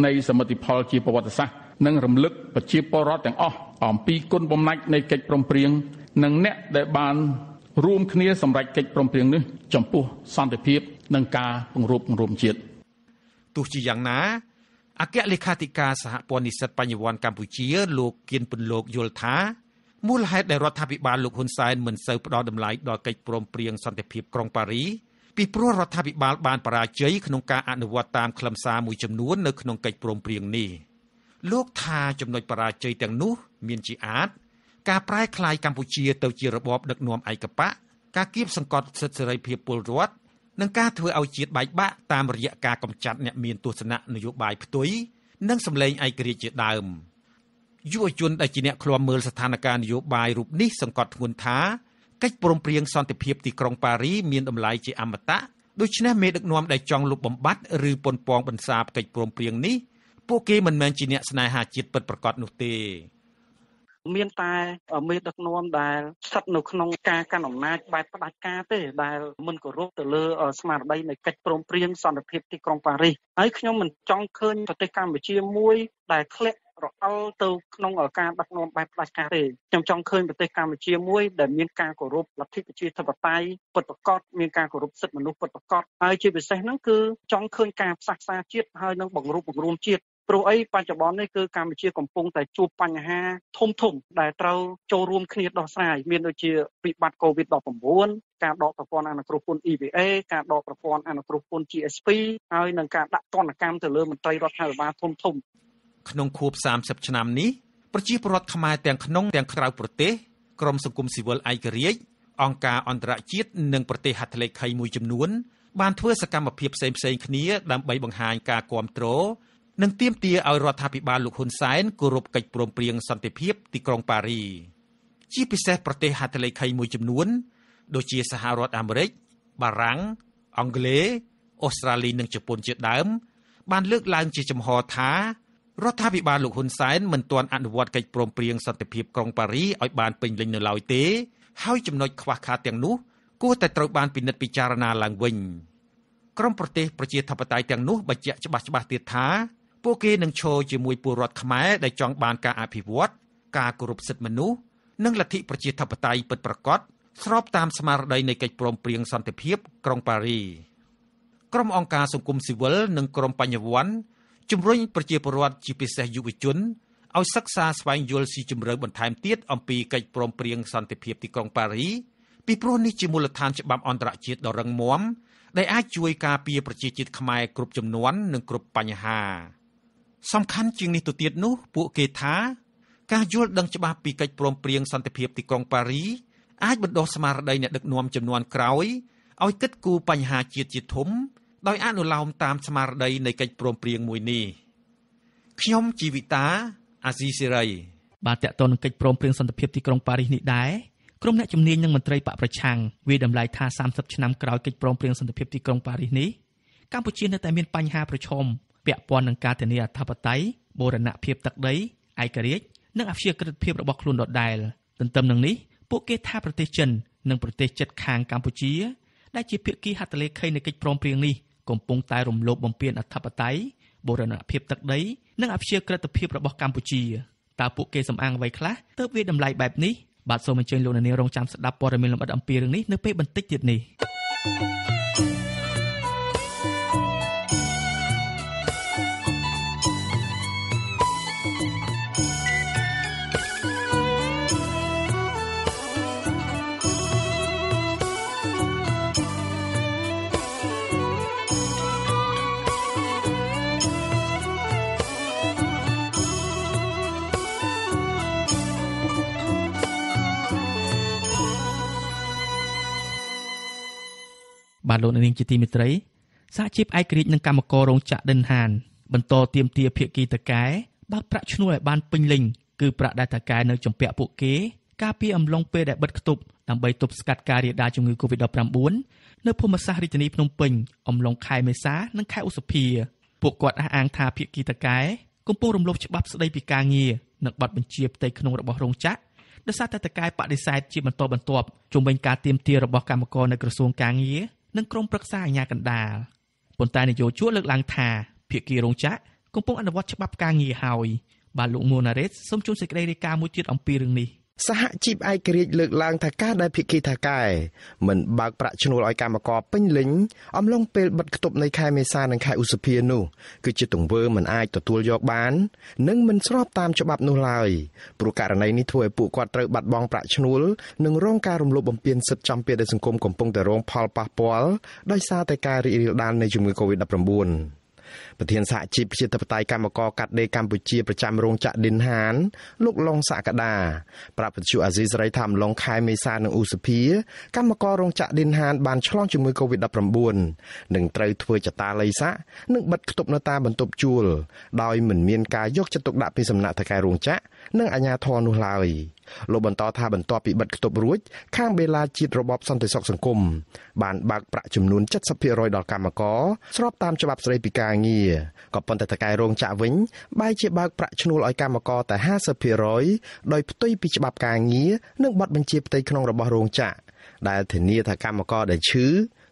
នៃសមិទ្ធផលជាប្រវត្តិសាស្ត្រនិងរំលឹកប្រជាពលរដ្ឋទាំងអស់អំពីគុណបំណាច់នៃកិច្ចព្រមព្រៀងនិងអ្នកដែលបានរួមគ្នាសម្រេចកិច្ចព្រមព្រៀងនេះចំពោះសន្តិភាពនិងការពង្រឹងរួមជាតិទោះជាយ៉ាងណាអគ្គលេខាធិការសហព័ន្ធនិស្សិតបញ្ញវន្តកម្ពុជាលោកគៀនពន្លកយល់ថា មូលហេតុដែលរដ្ឋាភិបាលលោកហ៊ុនសែនមិនសូវផ្ដល់តម្លៃដល់កិច្ចព្រមព្រៀងសន្តិភាពក្រុងប៉ារីពីព្រោះរដ្ឋាភិបាលបានបរាជ័យក្នុងការអនុវត្តតាមខ្លឹមសារមួយចំនួននៅក្នុងកិច្ចព្រមព្រៀងនេះលោកថាចំណុចបរាជ័យទាំងនោះ មានជាអាចការប្រែក្លាយកម្ពុជាទៅជារបបដឹកនាំឯកបកការគៀបសង្កត់សិទ្ធិសេរីភាពពលរដ្ឋនិងការធ្វើឲ្យជាតិបែកបាក់តាមរយៈការកម្ចាត់អ្នកមានទស្សនៈនយោបាយផ្ទុយនិងសម្លេងឯករាជ្យជាដើម យុវជនដែលជាអ្នកឃ្លាំមើលស្ថានភាពនយោបាយរូបនេះសង្កត់ធ្ងន់ថាកិច្ចព្រមព្រៀងសន្តិភាពទីក្រុងប៉ារីមានតម្លៃជាអមតៈដូច្នេះមេដឹកនាំដែលចង់លុបបំបាត់ឬប៉ុនប៉ងបន្សាបកិច្ចព្រមព្រៀងនេះពួកគេមិនមែនជាអ្នកស្នេហាជាតិពិតប្រាកដនោះទេមានតែមេដឹកនាំដែលស្ថិតនៅក្នុងការកាន់អំណាចបែបផ្ដាច់ការទេដែលមិនគោរពទៅលើស្មារតីនៃកិច្ចព្រមព្រៀងសន្តិភាពទីក្រុងប៉ារីសហើយខ្ញុំមិនចង់ឃើញប្រទេសកម្ពុជាមួយដែលធ្លាក់ រអិលទៅក្នុងការដឹកនាំបែបផ្ដាច់ការទេខ្ញុំចង់ឃើញប្រទេសកម្ពុជាមួយដែលមានការគោរពលទ្ធិប្រជាធិបតេយ្យពិតប្រាកដមានការគោរពសិទ្ធិមនុស្សពិតប្រាកដហើយជាពិសេសហ្នឹងគឺចង់ឃើញការផ្សះផ្សាជាតិហើយនឹងបង្រួបបង្រួមជាតិព្រោះអីបច្ចុប្បន្ននេះគឺកម្ពុជាកំពុងតែជួបបញ្ហាធំធំដែលត្រូវចូលរួមគ្នាដោះស្រាយមានដូចជាវិបត្តិ COVID-19 ការដកប្រព័ន្ធអនុគ្រោះពន្ធ EVA ការដកប្រព័ន្ធអនុគ្រោះពន្ធ GSP ហើយនឹងការដាក់ទណ្ឌកម្មទៅលើមន្ត្រីរដ្ឋាភិបាលធំធំ ក្នុងខួប30ឆ្នាំនេះប្រជាពលរដ្ឋខ្មែរទាំងក្នុងទាំងក្រៅប្រទេសក្រមសង្គមស៊ីវិលឯករាជ្យអង្គការអន្តរជាតិនិងប្រទេសហត្ថលេខីមួយចំនួនបានធ្វើសកម្មភាពផ្សេងៗគ្នាដើម្បីបង្ហាញការគាំទ្រនិងទាមទារឲ្យរដ្ឋាភិបាលលោកហ៊ុនសែនគោរពកិច្ចព្រមព្រៀងសន្តិភាពទីក្រុងប៉ារីជាពិសេសប្រទេសហត្ថលេខីមួយចំនួន ដូចជាសហរដ្ឋអាមេរិកបារាំងអង់គ្លេសអូស្ត្រាលីនិងជប៉ុនជាដើមបានលើកឡើងជាចំហថា រដ្ឋាភិបាលលោកហ៊ុនសែនមិនទាន់អនុវត្តកិច្ចព្រមព្រៀងសន្តិភាពក្រុងប៉ារីឲ្យបានពេញលេញនៅឡើយទេហើយចំណុចខ្វះខាតទាំងនោះគួរតែត្រូវបានពិនិត្យពិចារណាឡើងវិញក្រមប្រទេសប្រជាធិបតេយ្យទាំងនោះបញ្ជាក់ច្បាស់ច្បាស់ទៀតថាពួកគេនឹងឈរជាមួយពលរដ្ឋខ្មែរដែលចង់បានការអភិវឌ្ឍការគោរពសិទ្ធិមនុស្សនិងលទ្ធិប្រជាធិបតេយ្យពិតប្រាកដស្របតាមស្មារតីនៃកិច្ចព្រមព្រៀងសន្តិភាពក្រុងប៉ារីក្រុមអង្គការសង្គមស៊ីវិលនិងក្រុមបញ្ញវន្ត ជំរុញប្រជាពលរដ្ឋជាពិសេសយុវជនឲ្យសិក្សាស្វែងយល់ស៊ីជម្រៅបន្ថែមទៀតអំពីកិច្ចព្រមព្រៀងសន្តិភាពទីក្រុងប៉ារីពីព្រោះនេះជាមូលដ្ឋានច្បាប់អន្តរជាតិដ៏រឹងមាំដែលអាចជួយការពារប្រជាជាតិខ្មែរគ្រប់ចំនួននិងគ្រប់បញ្ហា សំខាន់ជាងនេះទៅទៀតនោះពួកគេថាការយល់ដឹងច្បាស់ពីកិច្ចព្រមព្រៀងសន្តិភាពទីក្រុងប៉ារីអាចបណ្ដុះស្មារតីអ្នកដឹកនាំចំនួនក្រោយឲ្យគិតគូរបញ្ហាជាតិជាធំ ដោយអនុលោមតាមស្មារតីនៃកិច្ចព្រមព្រៀងមួយនេះខ្ញុំជីវិតាអាស៊ីសេរីបាទតកតននឹងកិច្ចព្រមព្រៀងសន្តិភាពទីក្រុងប៉ារីសនេះដែរក្រុមអ្នកជំនាញនិងមន្ត្រីបកប្រឆាំងវាតម្លៃថា30ឆ្នាំក្រោយកិច្ចព្រមព្រៀងសន្តិភាពទីក្រុងប៉ារីសនេះកម្ពុជានៅតែមានបញ្ហាប្រឈមពាក់ព័ន្ធនឹងការធានាអធិបតេយ្យបូរណភាពទឹកដីឯករាជ្យនិងអព្យាក្រឹតភាពរបស់ខ្លួនដដែលទន្ទឹមនឹងនេះពួកគេថាប្រទេសចិននិងប្រទេសជិតខាងកម្ពុជា ដែលជាភាគីហត្ថលេខីនៃកិច្ចព្រមព្រៀងនេះ កំពុងតែរំលោភបំពានអធិបតេយ្យបូរណភាពទឹកដីនិងអព្យាក្រឹតភាពរបស់កម្ពុជាតើពួកគេសំអាងអ្វីខ្លះទើបវាតម្លៃបែបនេះបាទសូមអញ្ជើញលោកអ្នកនាងរងចាំស្ដាប់ព័ត៌មានលម្អិតអំពីរឿងនេះនៅពេលបន្តិចទៀតនេះ បាទលោកនាងជាទីមេត្រីសហជីពឯករាជ្យនិងកម្មកររោងចក្រដិនហាន បន្តទៀមទាភាគីតកែបើកប្រាក់ឈ្នួលឲ្យបានពេញលេញគឺប្រាក់ដែលតកែនៅចំពាក់ពួកគេការពីអំឡុងពេលដែលបិទគប់ដើម្បីទប់ស្កាត់ការរាលដាលជំងឺ Covid-19 នៅភូមិសាស្ត្ររាជធានីភ្នំពេញអំឡុងខែមេសានិងខែឧសភាពួកគាត់អះអាងថាភាគីតកែកំពុងរំលោភច្បាប់ស្តីពីការងារនិងប័ណ្ណបញ្ជាផ្ទៃក្នុងរបស់រោងចក្រដោយសារតែតកែបដិសេធជាបន្តបន្ទាប់ជុំវិញការទៀមទារបស់កម្មករនៅក្រសួងការងារ និងក្រុមប្រឹក្សាអាជ្ញាកណ្ដាលប៉ុន្តែនយោជកលើកឡើងថាភាគីរោងចក្រកំពុងអនុវត្តច្បាប់ការងារហើយបាទលោកមួណារ៉េតសូមជូនសេចក្តីរាយការណ៍មួយទៀតអំពីរឿងនេះ សហជីពឯករាជ្យលើកឡើងថាការដែលភិក្ខីថាកែមិនបើកប្រាក់ឈ្នួលឲ្យកម្មករពេញលេញអំឡុងពេលបិទគប់នៃខែមេសានិងខែឧសភានោះគឺជាទង្វើមិនអាចទទួលយកបាន និងមិនស្របតាមច្បាប់នោះឡើយព្រោះករណីនេះធ្វើឲ្យពួកគាត់ត្រូវបាត់បង់ប្រាក់ឈ្នួលនិងរងការរំលោភបំពានសិទ្ធិចំពោះដែលសង្គមកំពុងតែរងផលប៉ះពាល់ដោយសារតែការរីករាលដាលនៃជំងឺ Covid-19 ប្រធានសហជីពប្រជាធិបតេយ្យកម្មករកាត់ដេរកម្ពុជាប្រចាំរោងចក្រឌិនហាន លោកឡុងសក្តាប្រាប់វិទ្យុអាស៊ីសេរីថាអំឡុងខែមេសានិងឧសភាកម្មកររោងចក្រឌិនហានបានឆ្លងជំងឺ Covid-19 និងត្រូវធ្វើចតាល័យស័កនិងបិទគប់នៅតាមបន្ទប់ជួលដោយមិនមានការយកចិត្តទុកដាក់ពីសំណាក់ថៅកែរោងចក្រនិងអាជ្ញាធរនោះឡើយ លោកបន្តថាបន្ទាប់ពីបិទគប់រួចខាងបេឡាជាតិរបបសន្តិសុខសង្គមបានបើកប្រាក់ចំនួន70%ដល់កម្មករស្របតាមច្បាប់ស្តីពីការងារក៏ប៉ុន្តែតកែរោងចក្រវិញបែរជាបើកប្រាក់ឈ្នួលឲ្យកម្មករតែ50%ដោយផ្ទុយពីច្បាប់ការងារនិងបទបញ្ជាផ្ទៃក្នុងរបស់រោងចក្រដែលធានាថាកម្មករដែលឈឺ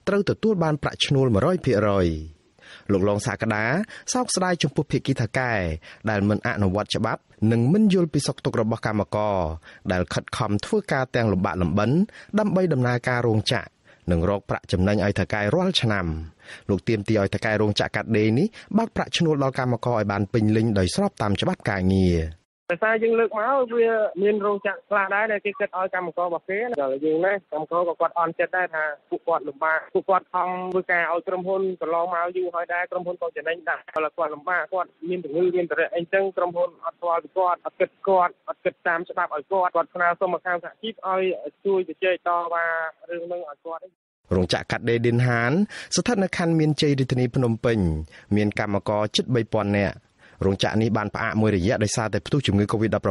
ត្រូវទទួលបានប្រាក់ឈ្នួល100% លោកឡុងសាកដាសោកស្ដាយចំពោះភៀកគីថាកែដែលមិនអនុវត្តច្បាប់ និងមិនយល់ពីសុខទុក្ខរបស់កម្មករដែលខិតខំធ្វើការទាំងលំបាកលំបិនដើម្បីដំណើរការរោងចក្រនិងរកប្រាក់ចំណេញឲ្យថៅកែរាល់ឆ្នាំលោកទៀមទីឲ្យថៅកែរោងចក្រកាត់ដេរនេះបើកប្រាក់ឈ្នួលដល់កម្មករឲ្យបានពេញលេញដោយស្របតាមច្បាប់ការងារ ដោយសារយើងលើកមកវាមានរោងចក្រខ្លះដែរដែលគេគិតឲ្យកម្មកររបស់គេដល់យើងណាកម្មករក៏គាត់អន់ចិត្តដែរថាពួកគាត់លំបាកពួកគាត់ខំធ្វើការឲ្យក្រុមហ៊ុនកន្លងមកយូរហើយដែរក្រុមហ៊ុនក៏ចំណេញដែរតែគាត់លំបាកគាត់មានជំងឺមានតរៈអីចឹងក្រុមហ៊ុនអត់ស្គាល់ពីគាត់អត់គិតគាត់អត់គិតតាមច្បាប់ឲ្យគាត់គាត់ស្នើសុំមកខាងសហជីពឲ្យជួយជជែកតវ៉ារឿងនឹងឲ្យគាត់រោងចក្រកាត់ដេរឌិនហាន ស្ថិតនៅខណ្ឌមានជ័យរាជធានីភ្នំពេញ មានកម្មករជិត3000នាក់ រោងចក្រនេះបានផ្អាកមួយរយៈដោយសារតែផ្ទុះជំងឺ Covid-19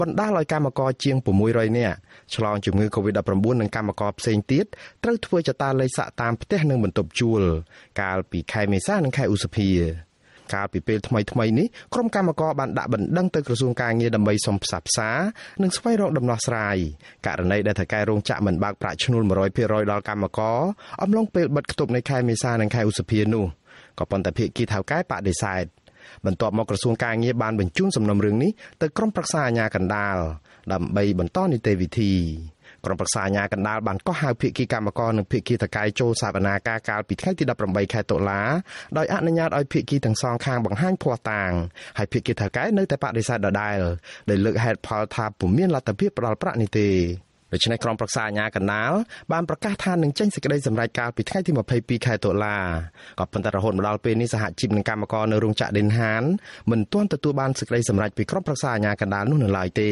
បណ្ដាលឲ្យកម្មករជាង600នាក់ឆ្លងជំងឺ Covid-19 និងកម្មករផ្សេងទៀតត្រូវធ្វើចតាល័យសាក់តាមផ្ទះនិងបន្ទប់ជួល កាលពីខែមេសានិងខែឧសភាកាលពីពេលថ្មីថ្មីនេះក្រុមកម្មករបានដាក់បណ្ដឹងទៅក្រសួងការងារដើម្បីសុំផ្សះផ្សានិងស្វែងរកដំណោះស្រាយករណីដែលថៅកែរោងចក្រមិនបើកប្រាក់ឈ្នួល100%ដល់កម្មករអំឡុងពេលបិទគប់នៃខែមេសានិងខែឧសភានោះក៏ប៉ុន្តែភាគីថៅកែបដិសេធ បន្ទាប់មកក្រសួងការងារបានបញ្ជូនសំណុំរឿងនេះទៅក្រុមប្រឹក្សាអាជ្ញាកណ្ដាលដើម្បីបន្តនីតិវិធីក្រុមប្រឹក្សាអាជ្ញាកណ្ដាលបានកោះហៅភាគីកម្មករនិងភាគីតកែចូលសវនាការកាលពីថ្ងៃទី18ខែតុលាដោយអនុញ្ញាតឲ្យភាគីទាំងសងខាងបង្ហាញភ័ស្តុតាងហើយភាគីតកែនៅតែបដិសេធដដែលដោយលើកហេតុផលថាពុំមានលទ្ធភាពផ្ដល់ប្រាក់នេះទេ ដូច្នេះក្រុមប្រឹក្សាអាជ្ញាកណ្ដាលបានប្រកាសថានឹងចេញសេចក្តីសម្រេចកាលពីថ្ងៃទី22ខែតុលាក៏ប៉ុន្តែរហូតមកដល់ពេលនេះសហជីពនិងកម្មករនៅរោងចក្រដេនហានមិនទាន់ទទួលបានសេចក្តីសម្រេចពីក្រុមប្រឹក្សាអាជ្ញាកណ្ដាលនោះនៅឡើយទេ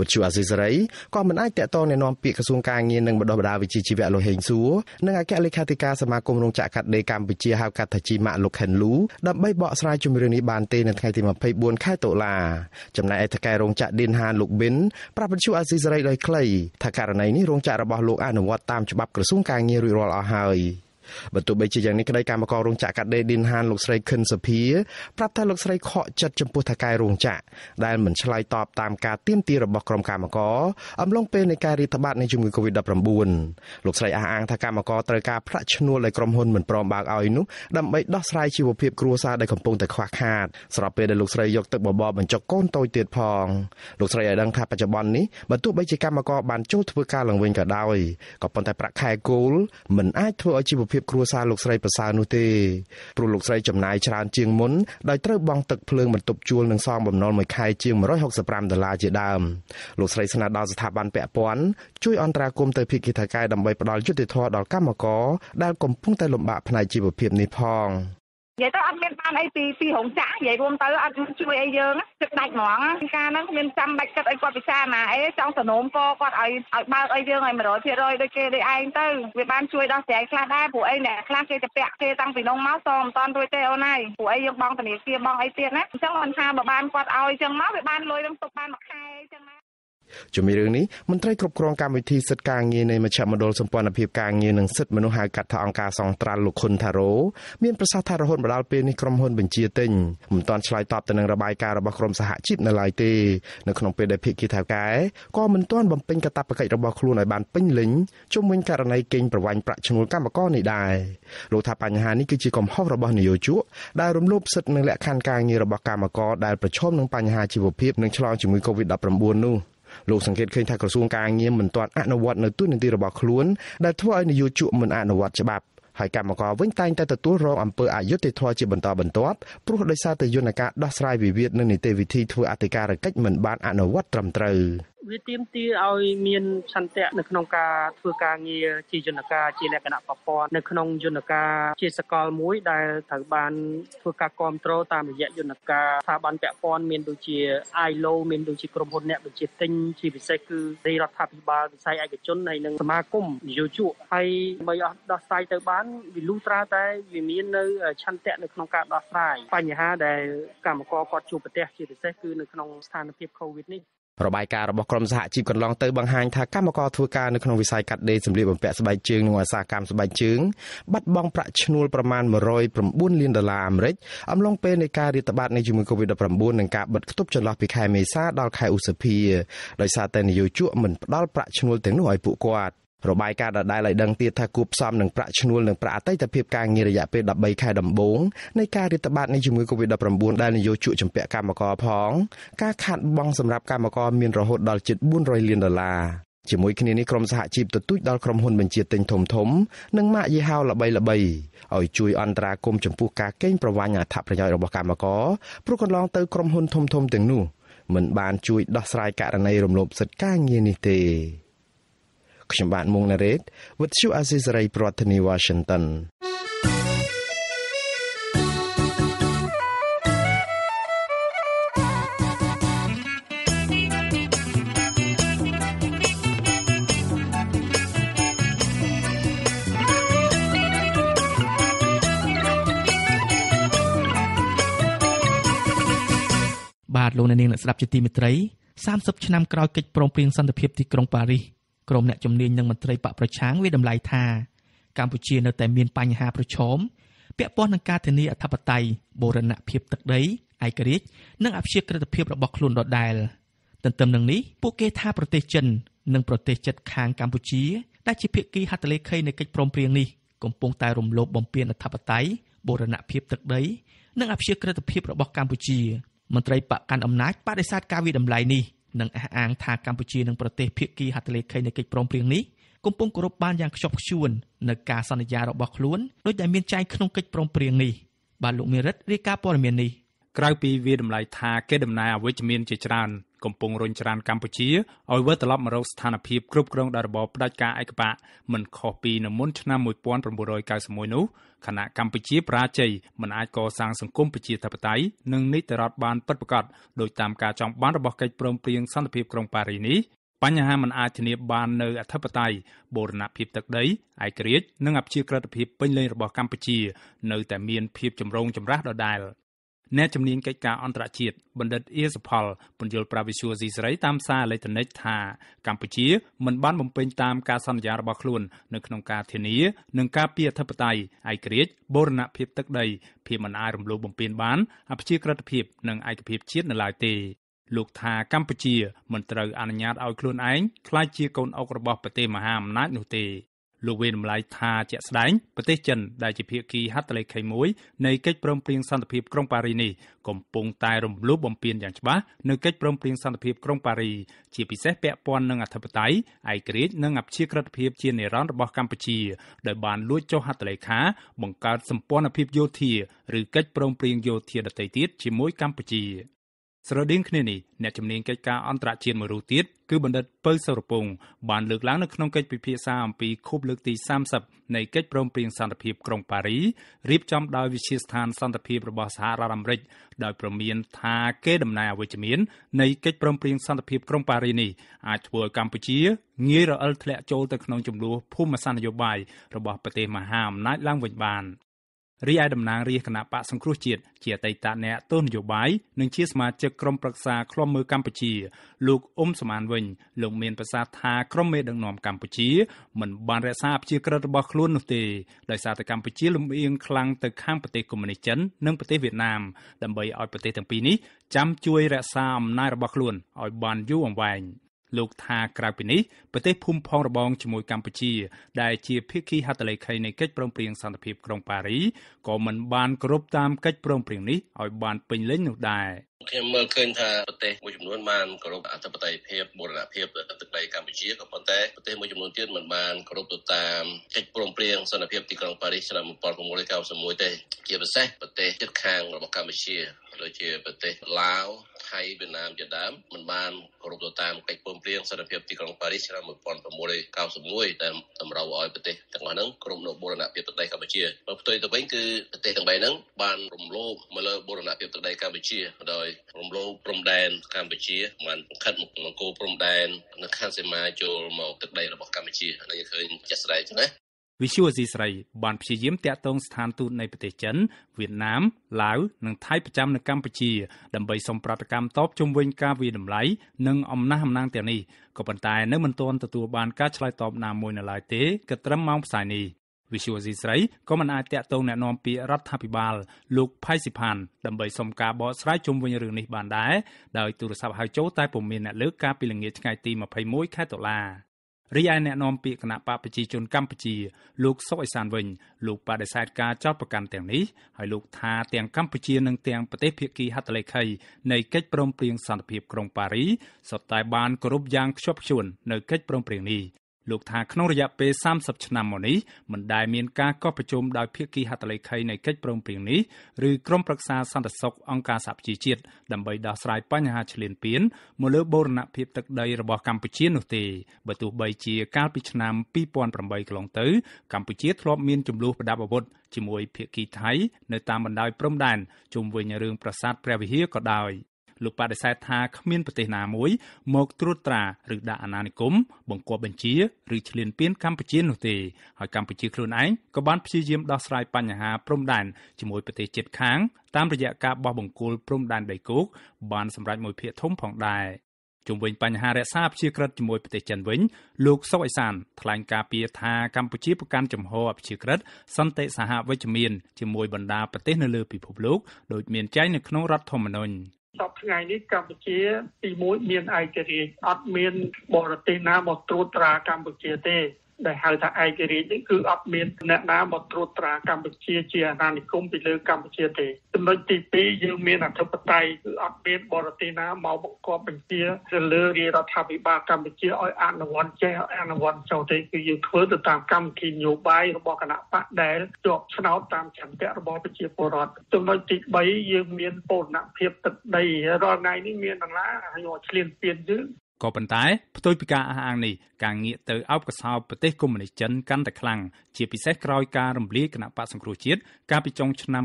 វិទ្យុអាស៊ីសេរីក៏មិនអាចតាក់ទងណែនាំពាក្យក្រសួងការងារនិងបណ្ដុះបណ្ដាលវិជ្ជាជីវៈលោកហេងសួរនិងអគ្គលេខាធិការសមាគមរោងចក្រកាត់ដេរកម្ពុជាហៅកាត់ថាជីម៉ាក់លោកខេនលូដើម្បីបកស្រាយជំរឿននេះបានទេនៅថ្ងៃទី24ខែតុលាចំណែកឯថៅកែរោងចក្រឌិនហានលោកប៊ិនប្រាប់វិទ្យុអាស៊ីសេរីដោយខ្លីថាករណីនេះរោងចក្ររបស់លោកអនុវត្តតាមច្បាប់ក្រសួងការងាររួចរាល់អស់ហើយ បើទោះបីជាយ៉ាងនេះក្តីកម្មកររោងចក្រកាត់ដេរឌីនហានលោកស្រីខិនសុភាប្រាប់ថាលោកស្រីខកចិត្តចំពោះថៅកែរោងចក្រដែលមិនឆ្លើយតបតាមការទាមទាររបស់ក្រុមកម្មករអំឡុងពេលនៃការរាតត្បាតនៃជំងឺ Covid-19 លោកស្រីអះអាងថាកម្មករត្រូវការប្រាក់ឈ្នួលដែលក្រុមហ៊ុនមិនព្រមបើកឲ្យនោះដើម្បីដោះស្រាយជីវភាពគ្រួសារដែលកំពុងតែខ្វះខាតស្របពេលដែលលោកស្រីយកទឹកបបរបញ្ចុកកូនតូចទៀតផងលោកស្រីឲ្យដឹងថាបច្ចុប្បន្ននេះបើទោះបីជាកម្មករបានចូលធ្វើការឡើងវិញក៏ដោយក៏ប៉ុន្តែប្រាក់ខែគោលមិនអាចធ្វើឲ្យជីវភាពគ្រួសារលោកស្រីប្រសើរនោះទេព្រោះលោកស្រីចំណាយច្រើនជាងមុនដោយត្រូវបង់ទឹកភ្លើងបន្ទប់ជួលនិងសងបំណុលមួយខែជាង165ដុល្លារជាដើមលោកស្រីស្នើដល់ស្ថាប័នពាក់ព័ន្ធជួយអន្តរាគមន៍ទៅភាគីថៃកែដើម្បីផ្ដល់យុត្តិធម៌ដល់កម្មករដែលកំពុងតែលំបាកផ្នែកជីវភាពនេះផង និយាយទៅអត់មានបានអីពីពីរោងចក្រនិយាយរួមទៅអត់ជួយអីយើងទឹកដាច់ហ្មងការហ្នឹងមានចាំបាច់គិតអីគាត់ពិចារណាអីចង់សនោមកគាត់ឲ្យឲ្យបើកអីយើងឲ្យ100%ដូចគេដូចឯងទៅវាបានជួយដោះស្រាយខ្លះដែរព្រោះអីអ្នកខ្លះគេទៅពាក់គេតាំងពីនងមកសងមិនតាន់រួចទេអូនហើយព្រោះអីយើងបងធនាគារបងអីទៀតណាអញ្ចឹងមិនថាបើបានគាត់ឲ្យអញ្ចឹងមកវាបានលុយនឹងទុកបានមួយខែអញ្ចឹងណា ជំរាបរឿងនេះមន្ត្រីគ្រប់គ្រងកម្មវិធីសិទ្ធិការងារនៃមជ្ឈមណ្ឌលសម្ព័ន្ធភាពការងារនិងសិទ្ធិមនុស្សហៅកាត់ថាអង្គការសង្ត្រាល់លោកខុនថារ៉ូមានប្រសាសន៍ថារហូតមកដល់ពេលនេះក្រុមហ៊ុនបញ្ជាទិញមិនទាន់ឆ្លើយតបទៅនឹងរបាយការណ៍របស់ក្រមសហជីពនៅឡើយទេនៅក្នុងពេលដែលភាគីថៅកែក៏មិនទាន់បំពេញកាតព្វកិច្ចរបស់ខ្លួនឲ្យបានពេញលេញជុំវិញករណីកេងប្រវ័ញ្ចប្រាក់ឈ្នួលកម្មករនេះដែរលោកថាបញ្ហានេះគឺជាកំហុសរបស់នយោជកដែលរំលោភសិទ្ធិនិងលក្ខខណ្ឌការងាររបស់កម្មករដែលប្រឈមនឹងបញ្ហាជីវភាពនិងឆ្លងជំងឺ Covid-19 នោះ លោកសង្កេតឃើញថាក្រសួងការងារមិនទាន់អនុវត្តនៅទូនីតិរបស់ខ្លួនដែលធ្វើឲ្យនយោជកមិនអនុវត្តច្បាប់ហើយកម្មករវិញតែងតែទទួលរងអំពើអយុត្តិធម៌ជាបន្តបន្ទាប់ព្រោះដោយសារតែយន្តការដោះស្រាយវិវាទនិងនីតិវិធីធ្វើអធិការកិច្ចមិនបានអនុវត្តត្រឹមត្រូវ វាទាមទារឲ្យមានឆន្ទៈនៅក្នុងការធ្វើការងារជាយន្តការជាលក្ខណៈប្រព័ន្ធនៅក្នុងយន្តការជាសកលមួយដែលត្រូវបានធ្វើការគ្រប់គ្រងតាមរយៈយន្តការស្ថាប័នពាក់ព័ន្ធមានដូចជា ILO មានដូចជាក្រុមហ៊ុនអ្នកបញ្ជាទិញជាពិសេសគឺរាជរដ្ឋាភិបាលវិស័យឯកជនហើយនិងសមាគមនយោជកហើយបើអស់ដោះស្រាយទៅបានវាលុះត្រាតែវាមាននៅឆន្ទៈនៅក្នុងការដោះស្រាយបញ្ហាដែលកម្មករគាត់ជួបប្រទះជាពិសេសគឺនៅក្នុងស្ថានភាព COVID នេះ របាយការណ៍របស់ក្រមសហជីពកន្លងទៅបង្ហាញថាកម្មករធ្វើការនៅក្នុងវិស័យកាត់ដេរសម្លៀកបំពាក់ស្បែកជើងនិងឧស្សាហកម្មស្បែកជើងបាត់បង់ប្រាក់ឈ្នួលប្រមាណ109លានដុល្លារអាមេរិកអំឡុងពេលនៃការរាតត្បាតនៃជំងឺ Covid-19 និងការបិទគប់ចន្លោះពីខែមេសាដល់ខែឧសភាដោយសារតែនយោជកមិនផ្ដល់ប្រាក់ឈ្នួលទាំងនោះឲ្យពួកគាត់ របាយការណ៍ដដែលឲ្យដឹងទៀតថាគួបផ្សំនឹងប្រាក់ឈ្នួលនិងប្រាក់អតីតភាពការងាររយៈពេល13ខែដំបូងនៃការរាតត្បាតនៃជំងឺ Covid-19 ដែលនយោជកជំពាក់កម្មករផងការខាតបង់សម្រាប់កម្មករមានរហូតដល់ជិត400លានដុល្លារជាមួយគ្នានេះក្រុមសហជីពទទូចដល់ក្រុមហ៊ុនបញ្ជាទិញធំធំនិងម៉ាកយីហោល្បីល្បីឲ្យជួយអន្តរាគមន៍ចំពោះការកេងប្រវ័ញ្ចអត្ថប្រយោជន៍របស់កម្មករព្រោះកន្លងទៅក្រុមហ៊ុនធំធំទាំងនោះមិនបានជួយដោះស្រាយករណីរំលោភសិទ្ធិការងារនេះទេ ខ្ញុំបាទមុងណារ៉េត With you Azizari ប្រធានាទី Washington បាទលោកអ្នកនាងអ្នកស្ដាប់ជាទីមេត្រី30ឆ្នាំក្រោយកិច្ចព្រមព្រៀងសន្តិភាពទីក្រុងប៉ារីស ក្រុមអ្នកជំនាញនិងមន្ត្រីបកប្រឆាំងវាតម្លៃថាកម្ពុជានៅតែមានបញ្ហាប្រឈមពាក់ព័ន្ធនឹងការធានាអធិបតេយ្យបូរណភាពទឹកដីឯករាជ្យនិងអព្យាក្រឹតភាពរបស់ខ្លួនដដែលទន្ទឹមនឹងនេះពួកគេថាប្រទេសចិននិងប្រទេសជិតខាងកម្ពុជាដែលជាភាគីហត្ថលេខីនៃកិច្ចព្រមព្រៀងនេះកំពុងតែរំលោភបំពានអធិបតេយ្យបូរណភាពទឹកដីនិងអព្យាក្រឹតភាពរបស់កម្ពុជាមន្ត្រីបកកាន់អំណាចបដិសេធការវិតម្លៃនេះ និងអះអាងថាកម្ពុជានិងប្រទេសភាគីហត្ថលេខីនៃកិច្ចព្រមព្រៀងនេះកំពុងគោរពបានយ៉ាងខ្ជាប់ខ្ជួននៅការសន្យារបស់ខ្លួនដោយដែលមានចែងក្នុងកិច្ចព្រមព្រៀងនេះបាទលោកមេរិតរាយការណ៍ព័ត៌មាននេះក្រៅពីវាតម្លៃថាគេដំណើរអវិជ្ជមានជាច្រើន កំពុងរុញច្រានកម្ពុជាឲ្យវិលត្រឡប់មករកស្ថានភាពគ្រប់គ្រងដោយរបបផ្ដាច់ការឯកបកមិនខុសពីនៅមុនឆ្នាំ1991នោះខណៈកម្ពុជាប្រាជ័យមិនអាចកសាងសង្គមប្រជាធិបតេយ្យនិងនីតិរដ្ឋបានពិតប្រាកដដោយតាមការចង់បានរបស់កិច្ចព្រមព្រៀងសន្តិភាពក្រុងប៉ារីសនេះបញ្ហាមិនអាចធានាបាននៅអធិបតេយ្យបូរណភាពទឹកដីឯករាជ្យនិងអព្យាក្រឹតភាពពេញលេញរបស់កម្ពុជា នៅតែមានភាពចម្រូងចម្រាសដដែល អ្នកជំនាញកិច្ចការអន្តរជាតិបណ្ឌិតអៀសផលពន្យល់ប្រាវិសុយស៊ីសេរីតាមសារអេឡិចត្រូនិកថាកម្ពុជាមិនបានបំពេញតាមការសន្យារបស់ខ្លួននៅក្នុងការធានានិងការពារអធិបតេយ្យឯករាជ្យបូរណភាពទឹកដីភាពមិនអាចរំលោភបំពានបានអព្យាក្រឹតភាពនិងឯកភាពជាតិនៅឡើយទេលោកថាកម្ពុជាមិនត្រូវអនុញ្ញាតឲ្យខ្លួនឯងក្លាយជាកូនអុករបស់ប្រទេសមហាអំណាចនោះទេ លោកវេនម្លាយថាជាក់ស្ដែងប្រទេសចិនដែលជាភាគីហត្ថលេខី1នៃកិច្ចព្រមព្រៀងសន្តិភាពក្រុងប៉ារីនេះកំពុងតែរំលោភបំពានយ៉ាងច្បាស់នៅកិច្ចព្រមព្រៀងសន្តិភាពក្រុងប៉ារីជាពិសេសពាក់ព័ន្ធនឹងអធិបតេយ្យឯករាជ្យនិងអព្យាក្រឹតភាពជានិរន្តរ៍របស់កម្ពុជាដោយបានលួចចុះហត្ថលេខា បង្កើតសម្ព័ន្ធភាពយោធាឬកិច្ចព្រមព្រៀងយោធាដទៃទៀតជាមួយកម្ពុជា ស្រដៀងគ្នានេះអ្នកជំនាញកិច្ចការអន្តរជាតិមួយរូបទៀតគឺបណ្ឌិតពៅសុរពងបានលើកឡើងនៅក្នុងកិច្ចពិភាក្សាអំពីខួបលើកទី30នៃកិច្ចព្រមព្រៀងសន្តិភាពក្រុងប៉ារីរៀបចំដោយវិទ្យាស្ថានសន្តិភាពរបស់សហរដ្ឋអាមេរិកដោយប្រមានថាគេដំណើរអវិជ្ជមាននៃកិច្ចព្រមព្រៀងសន្តិភាពក្រុងប៉ារីនេះអាចធ្វើឲ្យកម្ពុជាងាយរអិលធ្លាក់ចូលទៅក្នុងចំនួនភូមិសាស្ត្រនយោបាយរបស់ប្រទេសមហាអំណាចឡើងវិញបាន រីឯតំណាងរាជគណៈបកសង្គ្រោះជាតិជាអតីតអ្នកទស្សនយោបាយនិងជាសមាជិកក្រុមប្រឹក្សាឃ្លាំមើលកម្ពុជា លោកអ៊ុំសំអានវិញលោកមានប្រសាសន៍ថាក្រុមមេដឹកនាំកម្ពុជាមិនបានរក្សាប្រជាក្រិតរបស់ខ្លួននោះទេដោយសារតែកម្ពុជាលំអៀងខ្លាំងទៅខាងប្រទេសកុម្មុយនីសចិននិងប្រទេសវៀតណាមដើម្បីឲ្យប្រទេសទាំងពីរនេះចាំជួយរក្សាអំណាចរបស់ខ្លួនឲ្យបានយូរអង្វែង លោកថាក្រៅពីនេះប្រទេសភូមិផងរបងជាមួយកម្ពុជា ដែលជាភាគីហត្ថលេខីនៃកិច្ចព្រមព្រៀងសន្តិភាពក្រុងប៉ារីក៏មិនបានគោរពតាមកិច្ចព្រមព្រៀងនេះឲ្យបានពេញលេញនោះដែរខ្ញុំមើលឃើញថាប្រទេសមួយចំនួនបានគោរពអធិបតេយ្យភាពបូរណភាពទឹកដីកម្ពុជាក៏ប៉ុន្តែប្រទេសមួយចំនួនទៀតមិនបានគោរពទៅតាមកិច្ចព្រមព្រៀងសន្តិភាពទីក្រុងប៉ារីសឆ្នាំ1991ទេជាពិសេសប្រទេសជិតខាងរបស់កម្ពុជាដូចជាប្រទេសឡាវថៃវៀតណាមជាដើមមិនបានគោរពទៅតាមកិច្ចព្រមព្រៀងសន្តិភាពទីក្រុងប៉ារីសឆ្នាំ1991ដែលតម្រូវឲ្យប្រទេសទាំងអស់ហ្នឹងគ្រប់នៅបូរណភាពទឹកដីកម្ពុជាបើផ្ទុយទៅវិញគឺប្រទេសទាំងបីហ្នឹងបានរំលោភមកលើបូរណភាពទឹកដីកម្ពុជាដោយរំលោភព្រំដែនកម្ពុជាបានខិតមកអង្គរព្រំដែននៅខណ្ឌសីមាចូលមកទឹកដីរបស់កម្ពុជានេះឃើញជាក់ស្ដែងចឹងណាវិសុវអសីស្រីបានព្យាយាមតាក់ទងស្ថានទូតនៃប្រទេសចិនវៀតណាមឡាវនិងថៃប្រចាំនៅកម្ពុជាដើម្បីសុំប្រតិកម្មតបជុំវិញការវិតម្លៃនិងអំណះអំណាងទាំងនេះក៏ប៉ុន្តែនៅមិនទាន់ទទួលបានការឆ្លើយតបណាមួយនៅឡើយទេគិតត្រឹមម៉ោងផ្សាយនេះ វិសុវអសីស្រីក៏មិនអាចតាក់ទងแนะនាំពាក្យរដ្ឋាភិបាលលោកផៃស៊ីផានដើម្បីសុំការបកស្រាយជុំវិញរឿងនេះបានដែរដោយទូរស័ព្ទហៅចូលតែពុំមានអ្នកលើកកាលពីល្ងាចថ្ងៃទី21ខែតុលារីឯអ្នកនាំពាក្យគណៈបកប្រជាជនកម្ពុជាលោកសុកអេសានវិញលោកបដិសេធការចោទប្រកាន់ទាំងនេះហើយលោកថាទាំងកម្ពុជានិងទាំងប្រទេសភាគីហត្ថលេខីនៃកិច្ចព្រមព្រៀងសន្តិភាពក្រុងប៉ារីសុទ្ធតែបានគោរពយ៉ាងខ្ជាប់ខ្ជួននៅកិច្ចព្រមព្រៀងនេះ លោកថាក្នុងរយៈពេល30ឆ្នាំមកនេះមិនដែលមានការកោះប្រជុំដោយភាគីហត្ថលេខីនៃកិច្ចព្រមព្រៀងនេះឬក្រុមប្រឹក្សាសន្តិសុខអង្គការសហប្រជាជាតិដើម្បីដោះស្រាយបញ្ហាឈ្លានពានមកលើបូរណភាពទឹកដីរបស់កម្ពុជានោះទេបើទោះបីជាកាលពីឆ្នាំ2008កន្លងទៅ កម្ពុជាធ្លាប់មានចំនួនប្រដាប់អាវុធជាមួយភាគីថៃនៅតាមបណ្ដោយព្រំដែនជុំវិញរឿងប្រាសាទព្រះវិហារក៏ដោយ លោកបដិសេធថាគ្មានប្រទេសណាមួយមកត្រួតត្រាឬដាក់អាណានិគមបង្គាប់បញ្ជាឬឈ្លានពានកម្ពុជានោះទេហើយកម្ពុជាខ្លួនឯងក៏បានព្យាយាមដោះស្រាយបញ្ហាព្រំដែនជាមួយប្រទេសជិតខាងតាមរយៈការបោះបង្គោលព្រំដែនដីគោកបានសម្រេចមួយភាគធំផងដែរជុំវិញបញ្ហារក្សាអព្យាក្រឹតជាមួយប្រទេសចិនវិញលោកសុកអេសានថ្លែងការពីថាកម្ពុជាប្រកាន់ចំហអព្យាក្រឹតសន្តិសហវិជ្ជមានជាមួយបណ្ដាប្រទេសនៅលើពិភពលោកដោយមានចែងនៅក្នុងរដ្ឋធម្មនុញ្ញ សពថ្ងៃនេះកម្ពុជាទី1មានឯករាជ្យអត់មានបរទេសណាមកត្រួតត្រាកម្ពុជាទេ ដែលហៅថាឯករាជ្យនេះគឺអត់មានអ្នកណាមកត្រួតត្រាកម្ពុជាជាអាណានិគមពីលើកម្ពុជាទេចំណុចទី2យើងមានអធិបតេយ្យគឺអត់មានបរទេសណាមកបង្គាប់បញ្ជាទៅលើរាជរដ្ឋាភិបាលកម្ពុជាឲ្យអនុវត្តចេះអនុវត្តចូលទេគឺយើងធ្វើទៅតាមកម្មវិធីនយោបាយរបស់គណៈបកដែលជាប់ឆ្នោតតាមចន្ទៈរបស់ប្រជាពលរដ្ឋចំណុចទី3យើងមានបូរណភាពទឹកដីរាល់ថ្ងៃនេះមានដង្លាហើយឆ្លៀនពៀនយើង ក៏ប៉ុន្តែផ្ទុយពីការអះអាងនេះការងាកទៅអោបកសោបប្រទេសកុម្មុយនីសចិនកាន់តែខ្លាំងជាពិសេសក្រោយការរំលាយគណៈបកសង្គ្រោះជាតិកាលពីចុងឆ្នាំ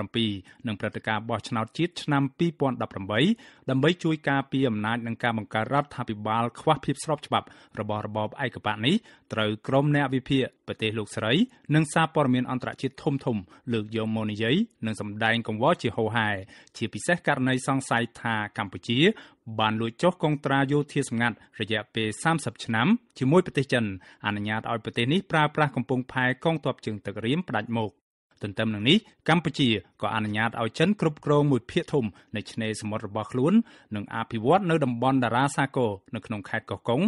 2017និងព្រឹត្តិការណ៍បោះឆ្នោតជាតិឆ្នាំ2018ដើម្បីជួយការពារអំណាចនិងការបង្កើតរដ្ឋាភិបាលខ្វះភាពស្របច្បាប់របស់របបឯកបកនេះត្រូវក្រុមអ្នកវិភាគប្រទេសលោកស្រី និងសារព័ត៌មានអន្តរជាតិធំធំ លើកយកមកនិយាយនិងសម្ដែងកង្វល់ជាហូរហែជាពិសេសករណីសង្ស័យថាកម្ពុជា បានលួចចុះកុងត្រាយោធាសម្ងាត់រយៈពេល30ឆ្នាំជាមួយប្រទេសចិនអនុញ្ញាតឲ្យប្រទេសនេះប្រើប្រាស់កំពង់ផែកងទ័ពជើងទឹករៀមផ្ដាច់មុខទន្ទឹមនឹងនេះកម្ពុជាក៏អនុញ្ញាតឲ្យចិនគ្រប់គ្រងមួយភាគធំនៃឆ្នេរសមុទ្ររបស់ខ្លួននិងអភិវឌ្ឍនៅតំបន់តារាសាគរនៅក្នុងខេត្តកោះកុង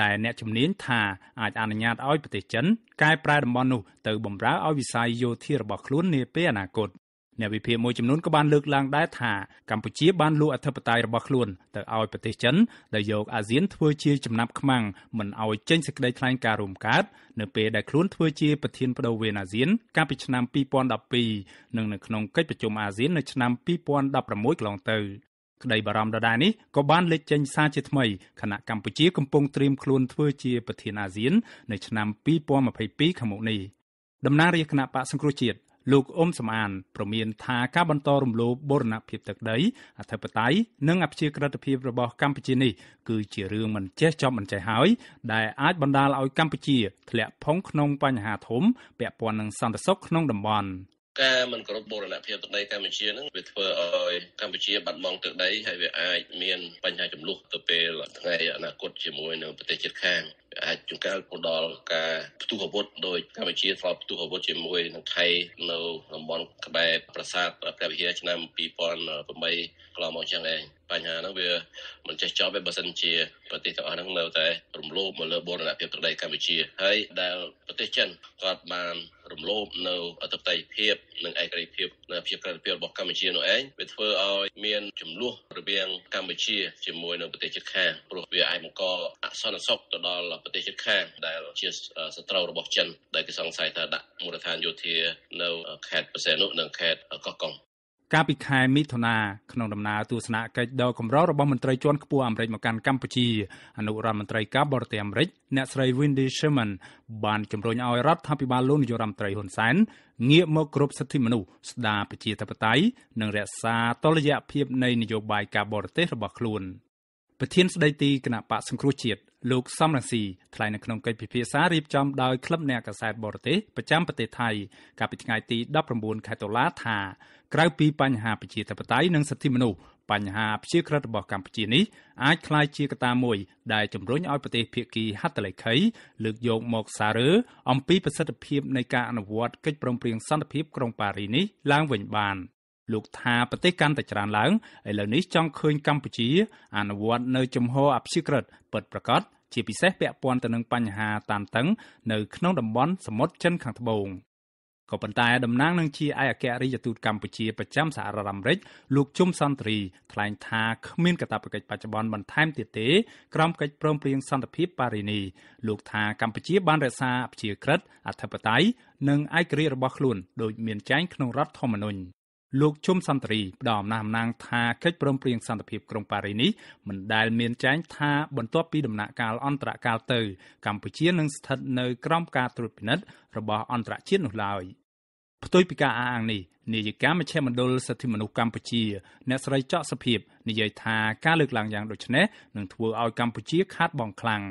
ដែលអ្នកជំនាញថាអាចអនុញ្ញាតឲ្យប្រទេសចិនកែប្រែតំបន់នោះទៅបម្រើឲ្យវិស័យយោធារបស់ខ្លួននាពេលអនាគត អ្នកវិភាគមួយចំនួនក៏បានលើកឡើងដែរថាកម្ពុជាបានលួចអធិបតេយ្យរបស់ខ្លួនទៅឲ្យប្រទេសចិនដែលយកអាស៊ានធ្វើជាចំណាប់ខ្មាំងមិនឲ្យចេញសេចក្តីថ្លែងការណ៍រួមកើតនៅពេលដែលខ្លួនធ្វើជាប្រធានបដូវវេនអាស៊ាន កាលពីឆ្នាំ2012និងនៅក្នុងកិច្ចប្រជុំអាស៊ាននៅឆ្នាំ2016កន្លងទៅក្តីបារម្ភដដែលនេះក៏បានលេចចេញសារជាថ្មីខណៈកម្ពុជាកំពុងត្រៀមខ្លួនធ្វើជាប្រធានអាស៊ាន នៅឆ្នាំ2022ខាងមុខនេះតំណាងរាជគណៈបកសង្គ្រោះជាតិ លោកអ៊ុំសំអានប្រមានថាការបន្តរំលោភបូរណភាពទឹកដីអធិបតេយ្យនិងអព្យាក្រឹតភាពរបស់កម្ពុជានេះគឺជារឿងមិនចេះចប់មិនចេះហើយដែលអាចបណ្ដាលឲ្យកម្ពុជាធ្លាក់ផុងក្នុងបញ្ហាធំពាក់ព័ន្ធនឹងសន្តិសុខក្នុងតំបន់ការមិនគោរពបូរណភាពទឹកដីកម្ពុជានឹងវាធ្វើឲ្យកម្ពុជាបាត់បង់ទឹកដីហើយវាអាចមានបញ្ហាចំនួនទៅពេលថ្ងៃអនាគតជាមួយនឹងប្រទេសជិតខាង អាចចង្កេះទៅដល់ការផ្ទុះអាវុធដោយកម្ពុជាធ្លាប់ផ្ទុះអាវុធជាមួយនឹងថៃនៅតំបន់ក្បែរប្រាសាទព្រះវិហារឆ្នាំ2008កន្លងមកចឹងឯងបញ្ហាហ្នឹងវាមិនចេះចប់ទេបើសិនជាប្រទេសទាំងអស់ហ្នឹងនៅតែរំលោភមកលើបូរណភាពទឹកដីកម្ពុជាហើយដែលប្រទេសចិនគាត់បានរំលោភនៅអធិបតេយ្យភាពនិងឯករាជ្យភាពនិងភាពក្រិតភាពរបស់កម្ពុជានោះឯងវាធ្វើឲ្យមានចំនួនរវាងកម្ពុជាជាមួយនឹងប្រទេសជិតខាងព្រោះវាអាចបង្កអសន្តិសុខទៅដល់ប្រទេសជិតខាងដែលជាសត្រូវរបស់ចិនដែលគេសង្ស័យថាដាក់មូលដ្ឋានយោធានៅខេត្តបរសេនុនិងខេត្តកោះកុងកាលពីខែមិថុនាក្នុងដំណើរទស្សនកិច្ចដ៏កម្ររបស់មន្ត្រីជាន់ខ្ពស់អាមេរិកមកកាន់កម្ពុជាអនុរដ្ឋមន្ត្រីការបរទេសអាមេរិកអ្នកស្រី Wendy Sherman បានជំរុញឲ្យរដ្ឋាភិបាលលោកនាយករដ្ឋមន្ត្រីហ៊ុនសែនងាកមកគោរពសិទ្ធិមនុស្សស្ដារប្រជាធិបតេយ្យនិងរក្សាតុល្យភាពនៃនយោបាយការបរទេសរបស់ខ្លួនប្រធានស្ដីទីគណៈបកសង្គ្រោះជាតិ លោកសំរងស៊ីថ្លែងនៅក្នុងកិច្ចពិភាក្សារៀបចំដោយក្លឹបអ្នកកាសែតបរទេសប្រចាំប្រទេសថៃកាលពីថ្ងៃទី19ខែតុលាថាក្រៅពីបញ្ហាប្រជាធិបតេយ្យនិងសិទ្ធិមនុស្សបញ្ហាព្យាក្រឹតរបស់កម្ពុជានេះអាចក្លាយជាកត្តាមួយ ដែលជំរុញឲ្យប្រទេសភាគីហត្ថលេខីលើកយកមកសាររើអំពីប្រសិទ្ធភាពនៃការអនុវត្តកិច្ចព្រមព្រៀងសន្តិភាពក្រុងប៉ារីនេះឡើងវិញបាន លោកថាប្រទេសកាន់តែច្រើនឡើងឥឡូវនេះចង់ឃើញកម្ពុជាអនុវត្តនៅជំហរអព្យាក្រឹតពិតប្រាកដជាពិសេសពាក់ព័ន្ធទៅនឹងបញ្ហាតានតឹងនៅក្នុងតំបន់សមុទ្រចិនខាងត្បូងក៏ប៉ុន្តែតំណាងនឹងជាឯកអគ្គរដ្ឋទូតកម្ពុជាប្រចាំសហរដ្ឋអាមេរិកលោកជុំសន្តិរីថ្លែងថាគ្មានកាតព្វកិច្ចបច្ចុប្បន្នបន្ថែមទៀតទេក្រោមកិច្ចព្រមព្រៀងសន្តិភាពប៉ារីនីលោកថាកម្ពុជាបានរក្សាប្រជាក្រិតអធិបតេយ្យនិងឯករាជ្យរបស់ខ្លួនដោយមានចែងក្នុងរដ្ឋធម្មនុញ្ញ លោកជុំសន្តិរីផ្ដល់អំណះអំណាងថាកិច្ចព្រមព្រៀងសន្តិភាពក្រុងប៉ារីនេះមិនដែលមានចែងថាបន្ទាប់ពីដំណាក់កាលអន្តរកាលទៅកម្ពុជានឹងស្ថិតនៅក្រោមការត្រួតពិនិត្យរបស់អន្តរជាតិនោះឡើយផ្ទុយពីការអះអាងនេះនាយិកាមជ្ឈមណ្ឌលសិទ្ធិមនុស្សកម្ពុជា អ្នកស្រីចော့សភាពនិយាយថាការលើកឡើងយ៉ាងដូចនេះនឹងធ្វើឲ្យកម្ពុជាខាតបង់ខ្លាំង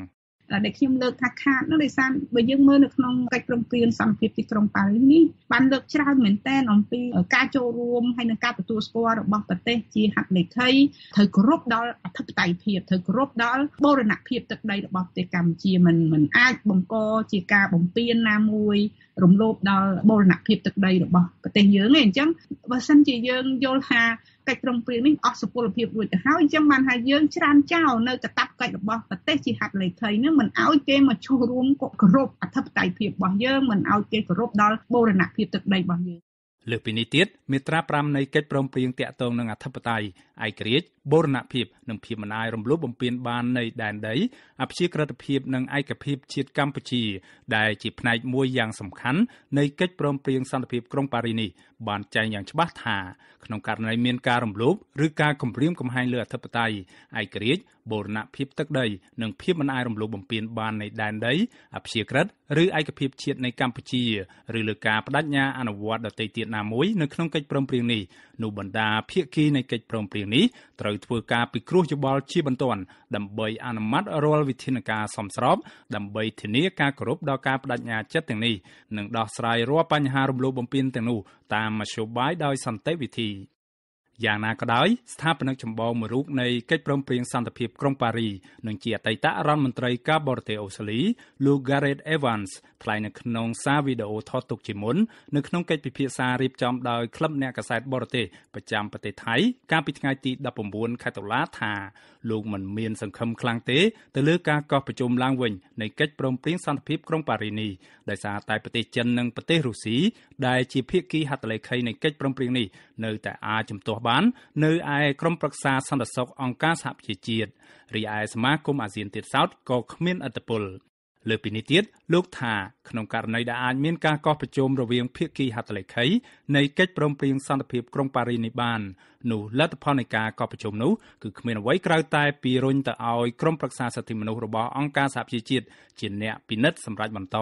ដែលខ្ញុំលើកថាខាតនោះដោយសារបើយើងមើលនៅក្នុងកិច្ចព្រមព្រៀងសន្តិភាពទីក្រុងប៉ារីសនេះបានលើកច្រើនមែនទែនអំពីការចូលរួមហើយនិងការទទួលស្គាល់របស់ប្រទេសជាហត្ថលេខីត្រូវគោរពដល់អធិបតេយ្យភាពត្រូវគោរពដល់បូរណភាពទឹកដីរបស់ប្រទេសកម្ពុជាមិនមិនអាចបង្កជាការបំពានណាមួយរំលោភដល់បូរណភាពទឹកដីរបស់ប្រទេសយើងឯងអញ្ចឹងបើសិនជាយើងយល់ថា កិច្ចព្រមព្រៀងនេះអស់សុពលភាពរួចទៅហើយអញ្ចឹងបានថាយើងច្រានចោលនៅកតាបកិច្ចរបស់ប្រទេសជាហត្ថលេខីនឹងមិនឲ្យគេមកចូលរួមគោរពអធិបតេយ្យភាពរបស់យើងមិនឲ្យគេគោរពដល់បូរណភាពទឹកដីរបស់យើង លើសពីនេះទៀតមាត្រា5នៃកិច្ចព្រមព្រៀងតាក់ទងនឹងអធិបតេយ្យឯករាជ្យបូរណភាពនិងភាពមិនអាយរំលោភបំពានបាននៃដែនដីអព្យាក្រឹតភាពនិងឯកភាពជាតិកម្ពុជា ដែលជាផ្នែកមួយយ៉ាងសំខាន់នៃកិច្ចព្រមព្រៀងសន្តិភាពក្រុងប៉ារីនេះបានចែងយ៉ាងច្បាស់ថាក្នុងករណីមានការរំលោភឬការគំរាមកំហែងលើអធិបតេយ្យឯករាជ្យបូរណភាពទឹកដីនិងភាពមិនអាយរំលោភបំពានបាននៃដែនដីអព្យាក្រឹតឬឯកភាពជាតិនៃកម្ពុជាឬលើការបដិញ្ញាអនុវត្តដទៃទៀតណាមួយនៅក្នុងកិច្ចព្រមព្រៀងនេះនោះបណ្ដាភាគីនៃកិច្ចព្រមព្រៀងនេះត្រូវធ្វើការពិគ្រោះយោបល់ជាបន្ទាន់ដើម្បីអនុម័តរាល់វិធានការសមស្របដើម្បីធានាការគោរពដល់ការបដិញ្ញាចិត្តទាំងនេះនិងដោះស្រាយរាល់បញ្ហារំលោភបំពានទាំងនោះតាមមធ្យោបាយដោយសន្តិវិធី យ៉ាងណាក៏ដោយស្ថាបនិកចម្បងមួយរូបនៃកិច្ចព្រមព្រៀងសន្តិភាពក្រុងប៉ារីនិងជាអតីតរដ្ឋមន្ត្រីការបរទេសអូស្ត្រាលី លោក Gareth Evans ថ្លែងនៅក្នុងសារវីដេអូថតទុកជាមុននៅក្នុងកិច្ចពិភាក្សារៀបចំដោយក្លឹបអ្នកកាសែតបរទេសប្រចាំប្រទេសថៃកាលពីថ្ងៃទី19ខែតុលាថាលោកមិនមានសង្ឃឹមខ្លាំងទេទៅលើការកោះប្រជុំឡើងវិញនៃកិច្ចព្រមព្រៀងសន្តិភាពក្រុងប៉ារីនេះដោយសារតែប្រទេសចិននិងប្រទេសរុស្ស៊ីដែលជាភាគីហត្ថលេខីនៃកិច្ចព្រមព្រៀងនេះ នៅតែអាចជំទាស់បាន នៅឯក្រុមប្រឹក្សាសន្តិសុខអង្គការសហប្រជាជាតិរីឯសមាគមអាស៊ានទៀតសោតក៏គ្មានអត្តពល លើពីនេះទៀតលោកថាក្នុងករណីដែលអាចមានការកោះប្រជុំរវាងភាគីហត្ថលេខីនៃកិច្ចព្រមព្រៀងសន្តិភាពក្រុងប៉ារីនេះបាននោះលទ្ធផលនៃការកោះប្រជុំនោះគឺគ្មានអ្វីក្រៅតែពីរុញទៅឲ្យក្រុមប្រឹក្សាសិទ្ធិមនុស្សរបស់អង្គការសហប្រជាជាតិជាអ្នកពិនិត្យសម្រាប់បន្ត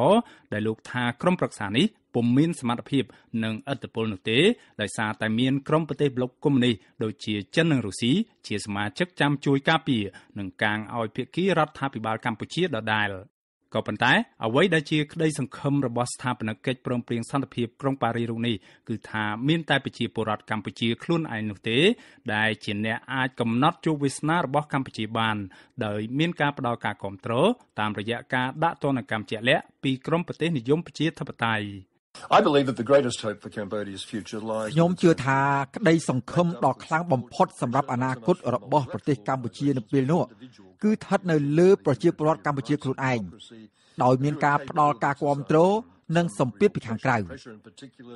ដែលលោកថាក្រុមប្រឹក្សានេះពុំមានសមត្ថភាពនិងឥទ្ធិពលនោះទេដោយសារតែមានក្រុមប្រទេសប្លុកកុម្មុយនីសដូចជាចិននិងរុស្ស៊ីជាសមាជិកចាំជួយការពារនិងកាងឲ្យភាគីរដ្ឋាភិបាលកម្ពុជាដដែល។ ក៏ប៉ុន្តែអ្វីដែលជាក្តីសង្ឃឹមរបស់ស្ថាបនិកកិច្ចព្រមព្រៀងសន្តិភាពក្រុងប៉ារីសរូបនេះគឺថាមានតែប្រជាពលរដ្ឋកម្ពុជាខ្លួនឯងនោះទេ ដែលជាអ្នកអាចកំណត់ជោគវាសនារបស់កម្ពុជាបានដោយមានការផ្ដល់ការគ្រប់គ្រងតាមរយៈការដាក់ទណ្ឌកម្មជាក់លាក់ពីក្រមប្រទេសនិយមប្រជាធិបតេយ្យ I believe that the greatest hope for Cambodia's future lies ខ្ញុំជឿថាក្តីសង្ឃឹមដ៏ខ្លាំងបំផុតសម្រាប់អនាគតរបស់ប្រទេសកម្ពុជានៅពេលនោះគឺស្ថិតនៅលើប្រជាពលរដ្ឋកម្ពុជាខ្លួនឯងដោយមានការផ្ដល់ការគ្រប់គ្រង និងសម្ពាធពីខាងក្រៅ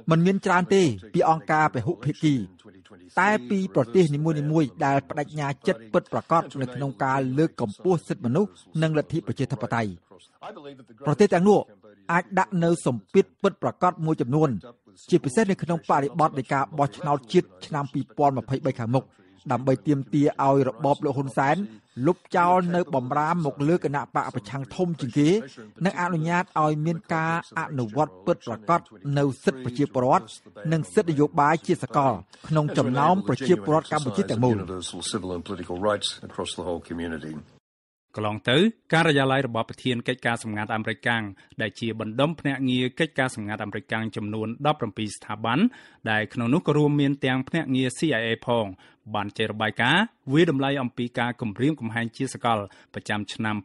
มันមានច្រើនទេពីអង្គការពហុភាគីតែពីប្រទេសនីមួយៗដែលបដិញ្ញាចិត្តពិតប្រាកដនៅក្នុងការលើកកម្ពស់សិទ្ធិមនុស្សនិងលទ្ធិប្រជាធិបតេយ្យប្រទេសទាំងនោះអាចដាក់នៅសម្ពាធពិតប្រាកដមួយចំនួន ជាពិសេសនៅក្នុងបរិបទនៃការបោះឆ្នោតជាតិឆ្នាំ2023ខាងមុខ ដើម្បីទាមទារឲ្យរបបលោកហ៊ុនសែនលុបចោលនៅបំរាមមកលើគណៈបកប្រឆាំងធំជាងគេនិងអនុញ្ញាតឲ្យមានការអនុវត្តពិតប្រាកដនៅសិទ្ធិប្រជាពលរដ្ឋនិងសិទ្ធិនយោបាយជាសកល ក្នុងចំណោមប្រជាពលរដ្ឋកម្ពុជាទាំងមូលកន្លងទៅការិយាល័យរបស់ប្រធានកិច្ចការសម្ងាត់អាមេរិកកាំងដែលជាបណ្ដុំភ្នាក់ងារកិច្ចការសម្ងាត់អាមេរិកកាំងចំនួន17ស្ថាប័នដែលក្នុងនោះក៏រួមមានទាំងភ្នាក់ងារ CIA ផង បានចេញរបាយការណ៍វាតម្លៃអំពីការគម្រាមកំហែងជាសកលប្រចាំឆ្នាំ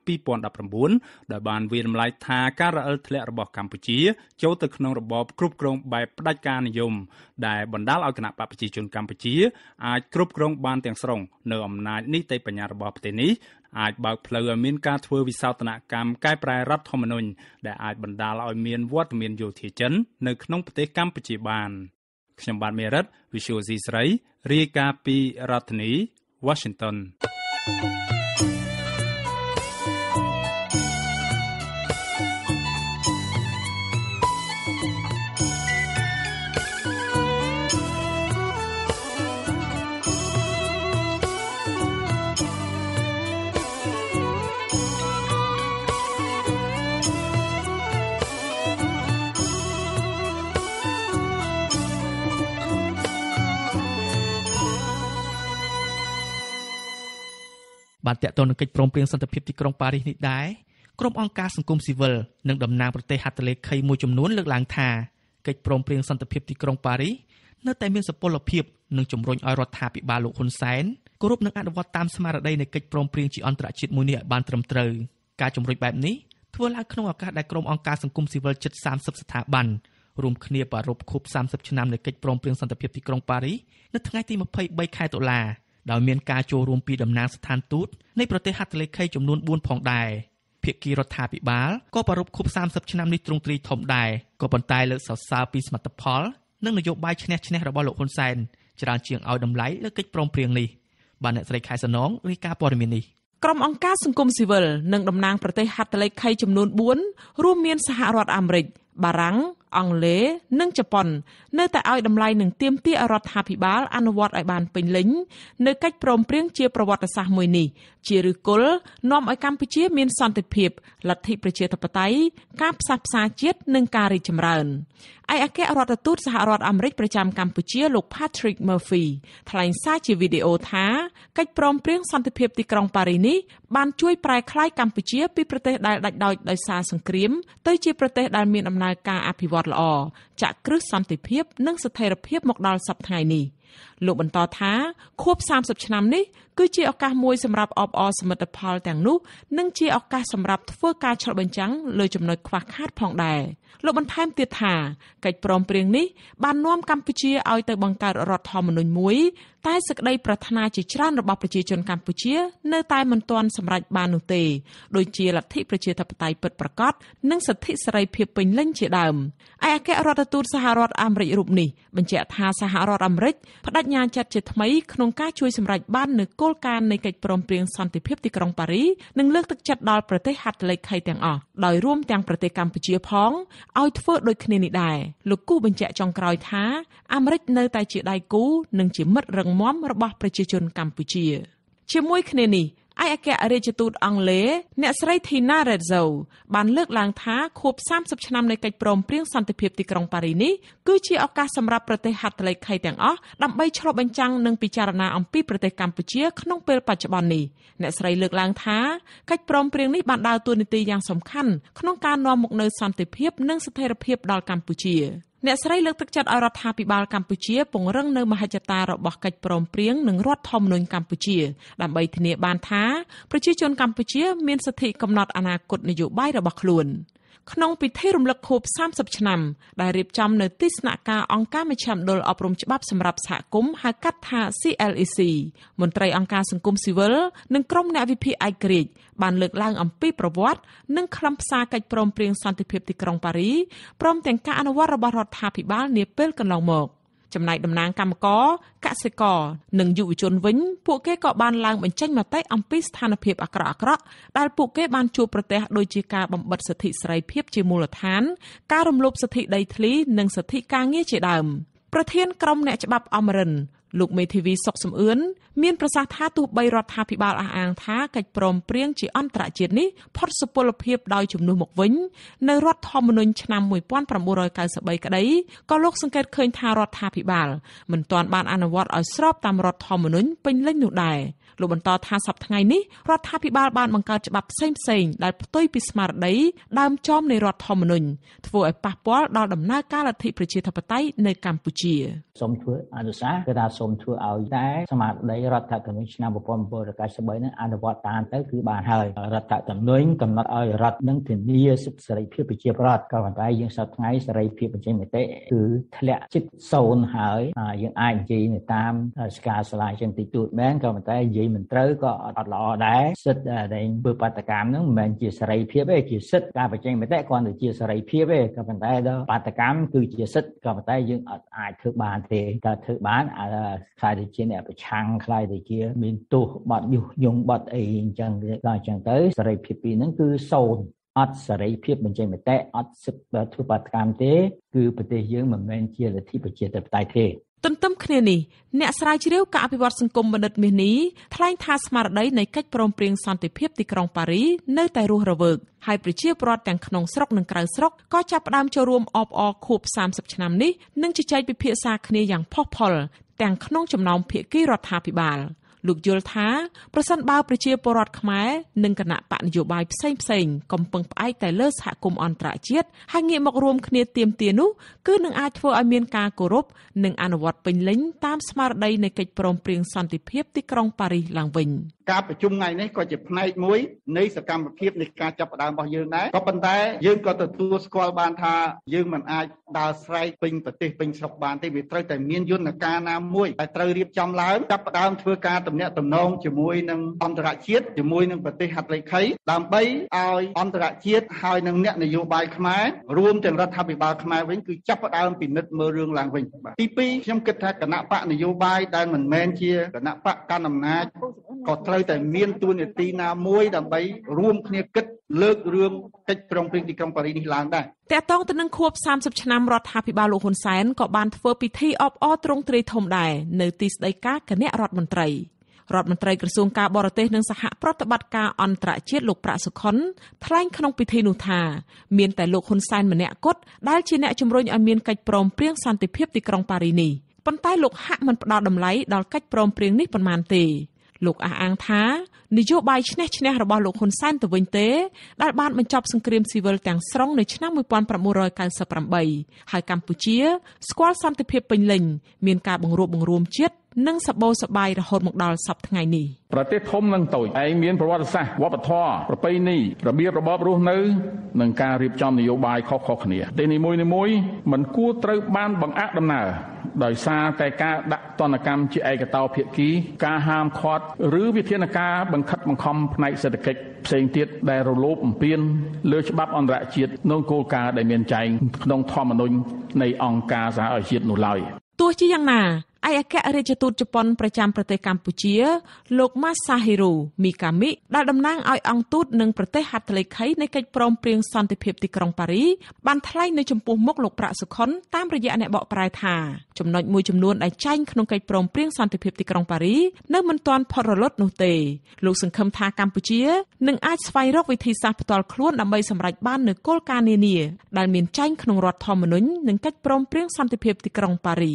2019ដោយបានវាតម្លៃថាការរអិលធ្លាក់របស់កម្ពុជាចូលទៅក្នុងរបបគ្រប់គ្រងបែបផ្ដាច់ការនិយម ដែលបណ្ដាលឲ្យគណៈបកប្រជាជនកម្ពុជាអាចគ្រប់គ្រងបានទាំងស្រុងនៅអំណាចនីតិបញ្ញត្តិរបស់ប្រទេសនេះអាចបើកផ្លូវឲ្យមានការធ្វើវិសោធនកម្មកែប្រែរដ្ឋធម្មនុញ្ញដែលអាចបណ្ដាលឲ្យមានវត្តមានយោធាចិននៅក្នុងប្រទេសកម្ពុជាបានខ្ញុំបាទមេរិត Visual C ស្រី រាយការណ៍ពីរដ្ឋធានី Washington បានតាក់ទងនឹងកិច្ចព្រមព្រៀងសន្តិភាពទីក្រុងប៉ារីសនេះដែរក្រុមអង្គការសង្គមស៊ីវិលនិងតំណាងប្រទេសហត្ថលេខីមួយចំនួនលើកឡើងថាកិច្ចព្រមព្រៀងសន្តិភាពទីក្រុងប៉ារីសនៅតែមានសុពលភាពនិងជំរុញឲ្យរដ្ឋាភិបាលលោកហ៊ុនសែនគោរពនិងអនុវត្តតាមស្មារតីនៃកិច្ចព្រមព្រៀងជាអន្តរជាតិមួយនេះឲ្យបានត្រឹមត្រូវការជំរុញបែបនេះធ្វើឡើងក្នុងឱកាសដែលក្រុមអង្គការសង្គមស៊ីវិលជិត30ស្ថាប័នរួមគ្នាប្រារព្ធខួប30ឆ្នាំនៃកិច្ចព្រមព្រៀងសន្តិភាពទីក្រុងប៉ារីសនៅថ្ងៃទី23ខែតុលា ដោយមានការចូលរួមពីតំណាងស្ថានទូតនៃប្រទេសហត្ថលេខីចំនួន4ផងដែរភាគីរដ្ឋាភិបាលក៏ប្រារព្ធខួប30ឆ្នាំនេះទ្រង់ទ្រីធំដែរក៏ប៉ុន្តែលើកសរសើរពីសមិទ្ធផល និងនយោបាយឈ្នះឈ្នះរបស់លោកហ៊ុនសែនច្រើនជាងឲ្យតម្លៃលើកិច្ចព្រមព្រៀងនេះបានអ្នកស្រីខែសនងរាយការណ៍ព័ត៌មាននេះក្រុមអង្គការសង្គមស៊ីវិលនិងតំណាងប្រទេសហត្ថលេខីចំនួន4រួមមានសហរដ្ឋអាមេរិកបារាំង អង់គ្លេសនិងជប៉ុន នៅតែឲ្យតម្លៃនឹងទៀមទារដ្ឋាភិបាល អនុវត្តឲ្យបានពេញលេញនៅកិច្ចព្រមព្រៀងជាប្រវត្តិសាស្ត្រមួយនេះជាឫសគល់នាំឲ្យកម្ពុជាមានសន្តិភាពលទ្ធិប្រជាធិបតេយ្យការផ្សះផ្សាជាតិនិងការរីកចម្រើនឯអគ្គរដ្ឋទូតសហរដ្ឋអាមេរិកប្រចាំកម្ពុជាលោក Patrick Murphy ថ្លែងសារជាវីដេអូថាកិច្ចព្រមព្រៀងសន្តិភាពទីក្រុងប៉ារីនេះបានជួយប្រែក្លាយកម្ពុជាពីប្រទេសដែលដាច់ដោចដោយសារសង្គ្រាមទៅជាប្រទេសដែលមានដំណើរការអភិវឌ្ឍល្អចាក់គ្រឹះសន្តិភាព និងស្ថិរភាពមកដល់សប្តាហ៍នេះលោកបន្តថាខួប30ឆ្នាំនេះគឺជាឱកាសមួយសម្រាប់អបអរសមិទ្ធផលទាំងនោះនិងជាឱកាសសម្រាប់ធ្វើការឆ្លុះបញ្ចាំងលើចំណុចខ្វះខាតផងដែរលោកបន្ថែមទៀតថាកិច្ចព្រមព្រៀងនេះបាននាំកម្ពុជាឲ្យទៅបង្កើតរដ្ឋធម្មនុញ្ញមួយ តែសេចក្តីប្រាថ្នាជាច្រើនរបស់ប្រជាជនកម្ពុជា នៅតែមិនទាន់សម្រេចបាននោះទេដូចជាលទ្ធិប្រជាធិបតេយ្យពិតប្រាកដនិងសិទ្ធិសេរីភាពពេញលេញជាដើមឯអគ្គរដ្ឋទូតសហរដ្ឋអាមេរិករូបនេះបញ្ជាក់ថាសហរដ្ឋអាមេរិកបដិញ្ញាចិត្តជាថ្មីក្នុងការជួយសម្រេចបាននូវគោលការណ៍នៃកិច្ចព្រមព្រៀងសន្តិភាពទីក្រុងប៉ារីនិងលើកទឹកចិត្តដល់ប្រទេសហត្ថលេខីទាំងអស់ដោយរួមទាំងប្រទេសកម្ពុជាផងឲ្យធ្វើដូចគ្នានេះដែរលោកគូបញ្ជាក់ចុងក្រោយថាអាមេរិកនៅតែជាដៃគូនិងជាមិត្តរឹងមាំរបស់ប្រជាជនកម្ពុជា ជាមួយគ្នានេះឯកអគ្គរដ្ឋទូតអង់គ្លេសអ្នកស្រី Tina Rezzo បានលើកឡើងថាខួប30ឆ្នាំនៃកិច្ចព្រមព្រៀងសន្តិភាពទីក្រុងប៉ារីនេះគឺជាឱកាសសម្រាប់ប្រទេសហត្ថលេខីទាំងអស់ដើម្បីឆ្លុះបញ្ចាំងនិងពិចារណាអំពីប្រទេសកម្ពុជាក្នុងពេលបច្ចុប្បន្ននេះអ្នកស្រីលើកឡើងថាកិច្ចព្រមព្រៀងនេះបានដើរតួនាទីយ៉ាងសំខាន់ក្នុងការនាំមកនូវសន្តិភាពនិងស្ថិរភាពដល់កម្ពុជា អ្នកស្រីលើកទឹកចិត្តឲ្យរដ្ឋាភិបាលកម្ពុជាពង្រឹងនៅមហិច្ឆតារបស់កិច្ចព្រមព្រៀងនិងរដ្ឋធម្មនុញ្ញកម្ពុជាដើម្បីធានាបានថាប្រជាជនកម្ពុជាមានសិទ្ធិកំណត់អនាគតនយោបាយរបស់ខ្លួន។ ក្នុងពិធីរំលឹកខួប30ឆ្នាំដែលរៀបចំនៅទីស្នាក់ការអង្គការមជ្ឈមណ្ឌលអប់រំច្បាប់សម្រាប់សហគមន៍ហៅកាត់ថា CLEC មន្ត្រីអង្គការសង្គមស៊ីវិលនិងក្រុមអ្នកវិភាគឯករាជ្យបានលើកឡើងអំពីប្រវត្តិនិងខ្លឹមសារកិច្ចព្រមព្រៀងសន្តិភាពទីក្រុងប៉ារីព្រមទាំងការអនុវត្តរបស់រដ្ឋាភិបាលនាពេលកន្លងមក។ ចំណែកតំណាងកម្មករកសិករនិងយុវជនវិញពួកគេក៏បានឡើងបញ្ចេញមតិអំពីស្ថានភាពអាក្រក់អាក្រក់ដែលពួកគេបានជួបប្រទះដូចជាការបំបិទសិទ្ធិសេរីភាពជាមូលដ្ឋាន ការរំលោភសិទ្ធិដីធ្លី និងសិទ្ធិការងារជាដើមប្រធានក្រុមអ្នកច្បាប់អមរិន លោកមេធាវីសុកសំអឿនមានប្រសាសន៍ថាទោះបីរដ្ឋាភិបាលអះអាងថាកិច្ចព្រមព្រៀងជាអន្តរជាតិនេះផុតសុពលភាពដោយជំនួសមកវិញនៅរដ្ឋធម្មនុញ្ញឆ្នាំ1993ក្តីក៏លោកសង្កេតឃើញថារដ្ឋាភិបាលមិនទាន់បានអនុវត្តឲ្យស្របតាមរដ្ឋធម្មនុញ្ញពេញលេញនោះដែរ។ លោកបន្តថាសប្តាហ៍ថ្ងៃនេះរដ្ឋាភិបាលបានបង្កើតច្បាប់ផ្សេងផ្សេងដែលផ្ទុយពីស្មារតីដើមចំនៃរដ្ឋធម្មនុញ្ញធ្វើឲ្យប៉ះពាល់ដល់ដំណើរការលទ្ធិប្រជាធិបតេយ្យនៅកម្ពុជាសូមធ្វើអនុសាសន៍គឺថាសូមធ្វើឲ្យតែស្មារតីរដ្ឋធម្មនុញ្ញឆ្នាំ1993នឹងអនុវត្តតាមទៅគឺបានហើយរដ្ឋធម្មនុញ្ញកំណត់ឲ្យរដ្ឋនឹងធានាសិទ្ធិសេរីភាពប្រជាប្រដ្ឋក៏ប៉ុន្តែយើងសប្តាហ៍ថ្ងៃសេរីភាពបញ្ចេញមតិគឺធ្លាក់ជិតសូន្យហើយយើងអាចនិយាយតាមស្កាស្លាយចឹងតិចតួចមែនក៏ប៉ុន្តែនិយាយយមិនត្រូវក៏អត់ល្អដែរសិទ្ធិដែលធ្វើបាតកម្មហ្នឹងមិនមែនជាសេរីភាពទេជាសិទ្ធិការបញ្ចេញមតិគ្រាន់តែជាសេរីភាពទេក៏ប៉ុន្តែដល់បាតកម្មគឺជាសិទ្ធិក៏ប៉ុន្តែយើងអត់អាចធ្វើបានទេតែធ្វើបានខ្លាយទៅជាអ្នកប្រឆាំងខ្លាយទៅជា មានទោសបាត់យុះយងបាត់អីអញ្ចឹងដល់អញ្ចឹងទៅសេរីភាពពីរហ្នឹងគឺសូន្យអត់សេរីភាពបញ្ចេញមតិអត់សិទ្ធិធ្វើបាតកម្មទេ គឺប្រទេសយើងមិនមែនជាលទ្ធិប្រជាធិបតេយ្យទេ ទន្ទឹមគ្នានេះអ្នកស្រាវជ្រាវការអភិវឌ្ឍសង្គមបណ្ឌិតមាសនេះថ្លែងថាស្មារតីនៃកិច្ចព្រមព្រៀងសន្តិភាពទីក្រុងប៉ារីនៅតែរស់រវើកហើយប្រជាពលរដ្ឋទាំងក្នុងស្រុកនិងក្រៅស្រុកក៏ចាប់ផ្ដើមចូលរួមអបអរខួប30ឆ្នាំនេះនិងជជែកពិភាក្សាគ្នាយ៉ាងផុសផុលទាំងក្នុងចំណោមភាគីរដ្ឋាភិបាល។ លោកយល់ថាប្រសិនបើប្រជាពលរដ្ឋខ្មែរនិងគណៈបកនយោបាយផ្សេងផ្សេងកំពុងផ្អែកតែលើសហគមន៍អន្តរជាតិហើយងាកមករួមគ្នាទៀមទានោះគឺនឹងអាចធ្វើឲ្យមានការគោរពនិងអនុវត្តពេញលេញតាមស្មារតីនៃកិច្ចព្រមព្រៀងសន្តិភាពទីក្រុងប៉ារីសឡើងវិញការប្រជុំថ្ងៃនេះក៏ជាផ្នែកមួយនៃសកម្មភាពនៃការចាប់ផ្ដើមរបស់យើងដែរក៏ប៉ុន្តែយើងក៏ទទួលស្គាល់បានថាយើងមិនអាចដើរស្រែកពេញប្រទេសពេញស្រុកបានទេវាត្រូវតែមានយន្តការណាមួយដែលត្រូវរៀបចំឡើងចាប់ផ្ដើមធ្វើការទំនាក់ទំនងជាមួយនឹងអន្តរជាតិជាមួយនឹងប្រទេសហត្ថលេខីដើម្បីឲ្យអន្តរជាតិហើយនឹងអ្នកនយោបាយខ្មែររួមទាំងរដ្ឋាភិបាលខ្មែរវិញគឺចាប់ផ្ដើមពិនិត្យមើលរឿងឡើងវិញបាទទី2ខ្ញុំគិតថាគណៈបកនយោបាយដែលមិនមែនជាគណៈបកកណ្ដាលអំណាចក៏ត្រូវតែមានទួនាទីណាមួយដើម្បីរួមគ្នាគិតលើករឿងកិច្ចព្រមព្រៀងទីក្រុងប៉ារីសនេះឡើងដែរតកតងទៅនឹងខួប30ឆ្នាំរដ្ឋាភិបាលលោកហ៊ុនសែនក៏បានធ្វើពិធីអបអរទ្រង់ទ្រាយធំដែរនៅទីស្តីការគណៈរដ្ឋមន្ត្រី រដ្ឋមន្ត្រីក្រសួងការបរទេសនិងសហប្រតិបត្តិការអន្តរជាតិលោកប្រាក់សុខុនថ្លែងក្នុងពិធីនោះថាមានតែលោកហ៊ុនសែនម្នាក់គត់ដែលជាអ្នកជំរុញឲ្យមានកិច្ចព្រមព្រៀងសន្តិភាពទីក្រុងប៉ារីនេះប៉ុន្តែលោកហាក់មិនផ្ដល់តម្លៃដល់កិច្ចព្រមព្រៀងនេះប៉ុន្មានទេលោកអះអាងថានយោបាយឈ្នះឈ្នះរបស់លោកហ៊ុនសែនទៅវិញទេដែលបានបញ្ចប់សង្គ្រាមស៊ីវិលទាំងស្រុងនៅឆ្នាំ1998ហើយកម្ពុជាស្គាល់សន្តិភាពពេញលេញមានការបង្រួបបង្រួមជាតិ និងសបោសបាយរហូតមកដល់សប្តាហ៍ថ្ងៃនេះប្រទេសធំនិងតូចឯងមានប្រវត្តិសាស្ត្រវប្បធម៌ប្រពៃណីរបៀបរបបរស់នៅនិងការរៀបចំនយោបាយខុសៗគ្នាទីនីមួយៗមិនគួរត្រូវបានបង្អាក់ដំណើរដោយសារតែការដាក់ទណ្ឌកម្មជាឯកតោភាគីការហាមឃាត់ឬវិធានការបង្ខិតបង្ខំផ្នែកសេដ្ឋកិច្ចផ្សេងទៀតដែលរលោភបំពានលើច្បាប់អន្តរជាតិនិងគោលការណ៍ដែលមានចែងក្នុងធម្មនុញ្ញនៃអង្គការសហប្រជាជាតិនោះឡើយទោះជាយ៉ាងណា ឯកអគ្គរដ្ឋទូតជប៉ុនប្រចាំប្រទេសកម្ពុជា លោក Masahiro Mikami ដែលតំណាងឲ្យអង្គទូតនឹងប្រទេសហត្ថលេខីនៃកិច្ចព្រមព្រៀងសន្តិភាពទីក្រុងប៉ារីបានថ្លែងនៅចំពោះមុខលោកប្រាក់សុខុនតាមរយៈអ្នកបកប្រែថាចំណុចមួយចំនួនដែលចែងក្នុងកិច្ចព្រមព្រៀងសន្តិភាពទីក្រុងប៉ារីនៅមិនទាន់ផុតរលត់នោះទេលោកសង្ឃឹមថាកម្ពុជានឹងអាចស្វែងរកវិធីសាស្ត្រផ្ទាល់ខ្លួនដើម្បីសម្រេចបាននូវគោលការណ៍នានាដែលមានចែងក្នុងរដ្ឋធម្មនុញ្ញនិងកិច្ចព្រមព្រៀងសន្តិភាពទីក្រុងប៉ារី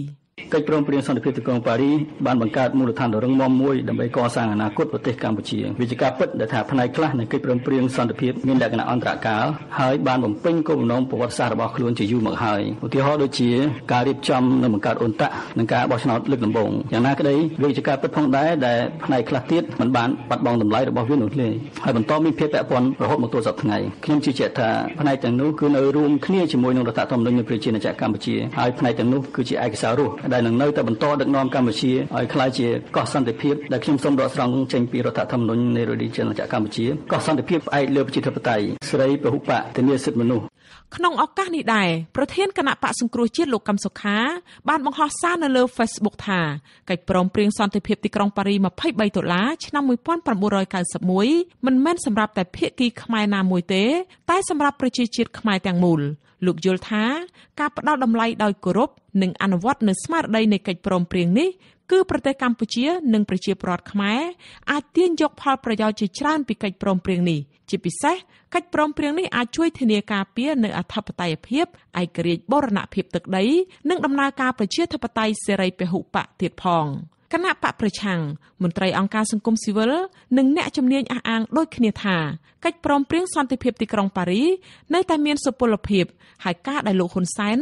កិច្ចព្រមព្រៀងសន្តិភាពទីក្រុងប៉ារីបានបង្កើតមូលដ្ឋានដ៏រឹងមាំមួយដើម្បីកសាងអនាគតប្រទេសកម្ពុជាវាជាការពិតដែលថាផ្នែកខ្លះនៃកិច្ចព្រមព្រៀងសន្តិភាពមានលក្ខណៈអន្តរកាលហើយបានបំពេញគោលបំណងប្រវត្តិសាស្ត្ររបស់ខ្លួនជាយូរមកហើយឧទាហរណ៍ដូចជាការរៀបចំនិងបង្កើតអ៊ុនតាក់និងការបោះឆ្នោតលើកដំបូងយ៉ាងណាក្តីវាជាការពិតផងដែរដែលផ្នែកខ្លះទៀតមិនបានបាត់បង់តម្លៃរបស់វានោះទេហើយបន្តមានភាពពាក់ព័ន្ធរហូតមកទល់សប្តាហ៍ថ្ងៃខ្ញុំជឿជាក់ថាផ្នែកទាំងនោះគឺនៅរួមគ្នាជាមួយនឹងរដ្ឋធម្មនុញ្ញនៃប្រជាណាចក្រកម្ពុជាហើយផ្នែកទាំងនោះគឺជាឯកសាររស់ដែលនឹងនៅតែបន្តដឹកនាំកម្ពុជាឲ្យក្លាយជាកោះសន្តិភាពដែលខ្ញុំសូមដកស្រង់ចេញពីរដ្ឋធម្មនុញ្ញនៃរដ្ឋាភិបាលកម្ពុជាកោះសន្តិភាពផ្អែកលើប្រជាធិបតេយ្យសេរីពហុបកធានាសិទ្ធិមនុស្សក្នុងឱកាសនេះដែរប្រធានគណៈបកសង្គ្រោះជាតិលោកកឹមសុខាបានបង្ហោះសារនៅលើ Facebook ថាកិច្ចព្រមព្រៀងសន្តិភាពទីក្រុងប៉ារី23ដុល្លារឆ្នាំ1991មិនមែនសម្រាប់តែភាគីខ្មែរណាមួយទេ តែសម្រាប់ប្រជាជាតិខ្មែរទាំងមូល លោកយល់ថាការផ្ដល់តម្លៃដោយគោរពនិងអនុវត្តនៅស្មារតីនៃកិច្ចព្រមព្រៀងនេះគឺប្រទេសកម្ពុជានិងប្រជាពលរដ្ឋខ្មែរអាចទាញយកផលប្រយោជន៍ជាច្រើនពីកិច្ចព្រមព្រៀងនេះជាពិសេសកិច្ចព្រមព្រៀងនេះអាចជួយធានាការពារនៅអធិបតេយ្យភាពឯករាជ្យបូរណភាពទឹកដី និងដំណើរការប្រជាធិបតេយ្យសេរីពហុបកទៀតផង។ គណៈបកប្រឆាំងមន្ត្រីអង្គការសង្គមស៊ីវិលនិងអ្នកជំនាញអះអាងដូចគ្នាថាកិច្ចព្រមព្រៀងសន្តិភាពទីក្រុងប៉ារីនៅតែមានសុពលភាពហើយការដែលលោកហ៊ុនសែន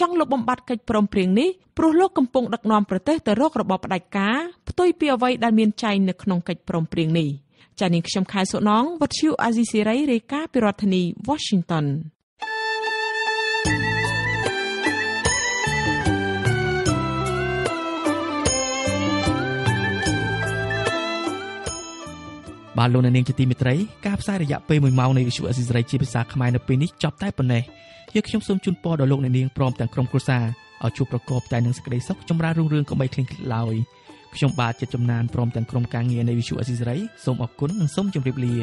ចង់លុបបំបាត់កិច្ចព្រមព្រៀងនេះព្រោះលោកកំពុងដឹកនាំប្រទេសទៅរករបបផ្ដាច់ការផ្ទុយពីអ្វីដែលមានចែងនៅក្នុងកិច្ចព្រមព្រៀងនេះចា៎នាងខ្ញុំខែសុណងវັດឈូអាស៊ីសេរីរាយការណ៍ពីរដ្ឋធានី Washington បាទលោកអ្នកនាងជាទីមេត្រីការផ្សាយរយៈពេល1ម៉ោងនៃវិទ្យុអេស៊ីសរ៉ៃជាភាសាខ្មែរនៅពេលនេះចប់តែប៉ុណ្ណេះយើងខ្ញុំសូមជូនពរដល់លោកអ្នកនាងព្រមទាំងក្រុមគ្រួសារឲ្យជួបប្រកបតែនឹងសេចក្តីសុខចម្រើនរុងរឿងកុំបីឃ្លៀងឃ្លាតឡើយខ្ញុំបាទចិត្តចំណានព្រមទាំងក្រុមការងារនៃវិទ្យុអេស៊ីសរ៉ៃសូមអរគុណនិងសូមជម្រាបលា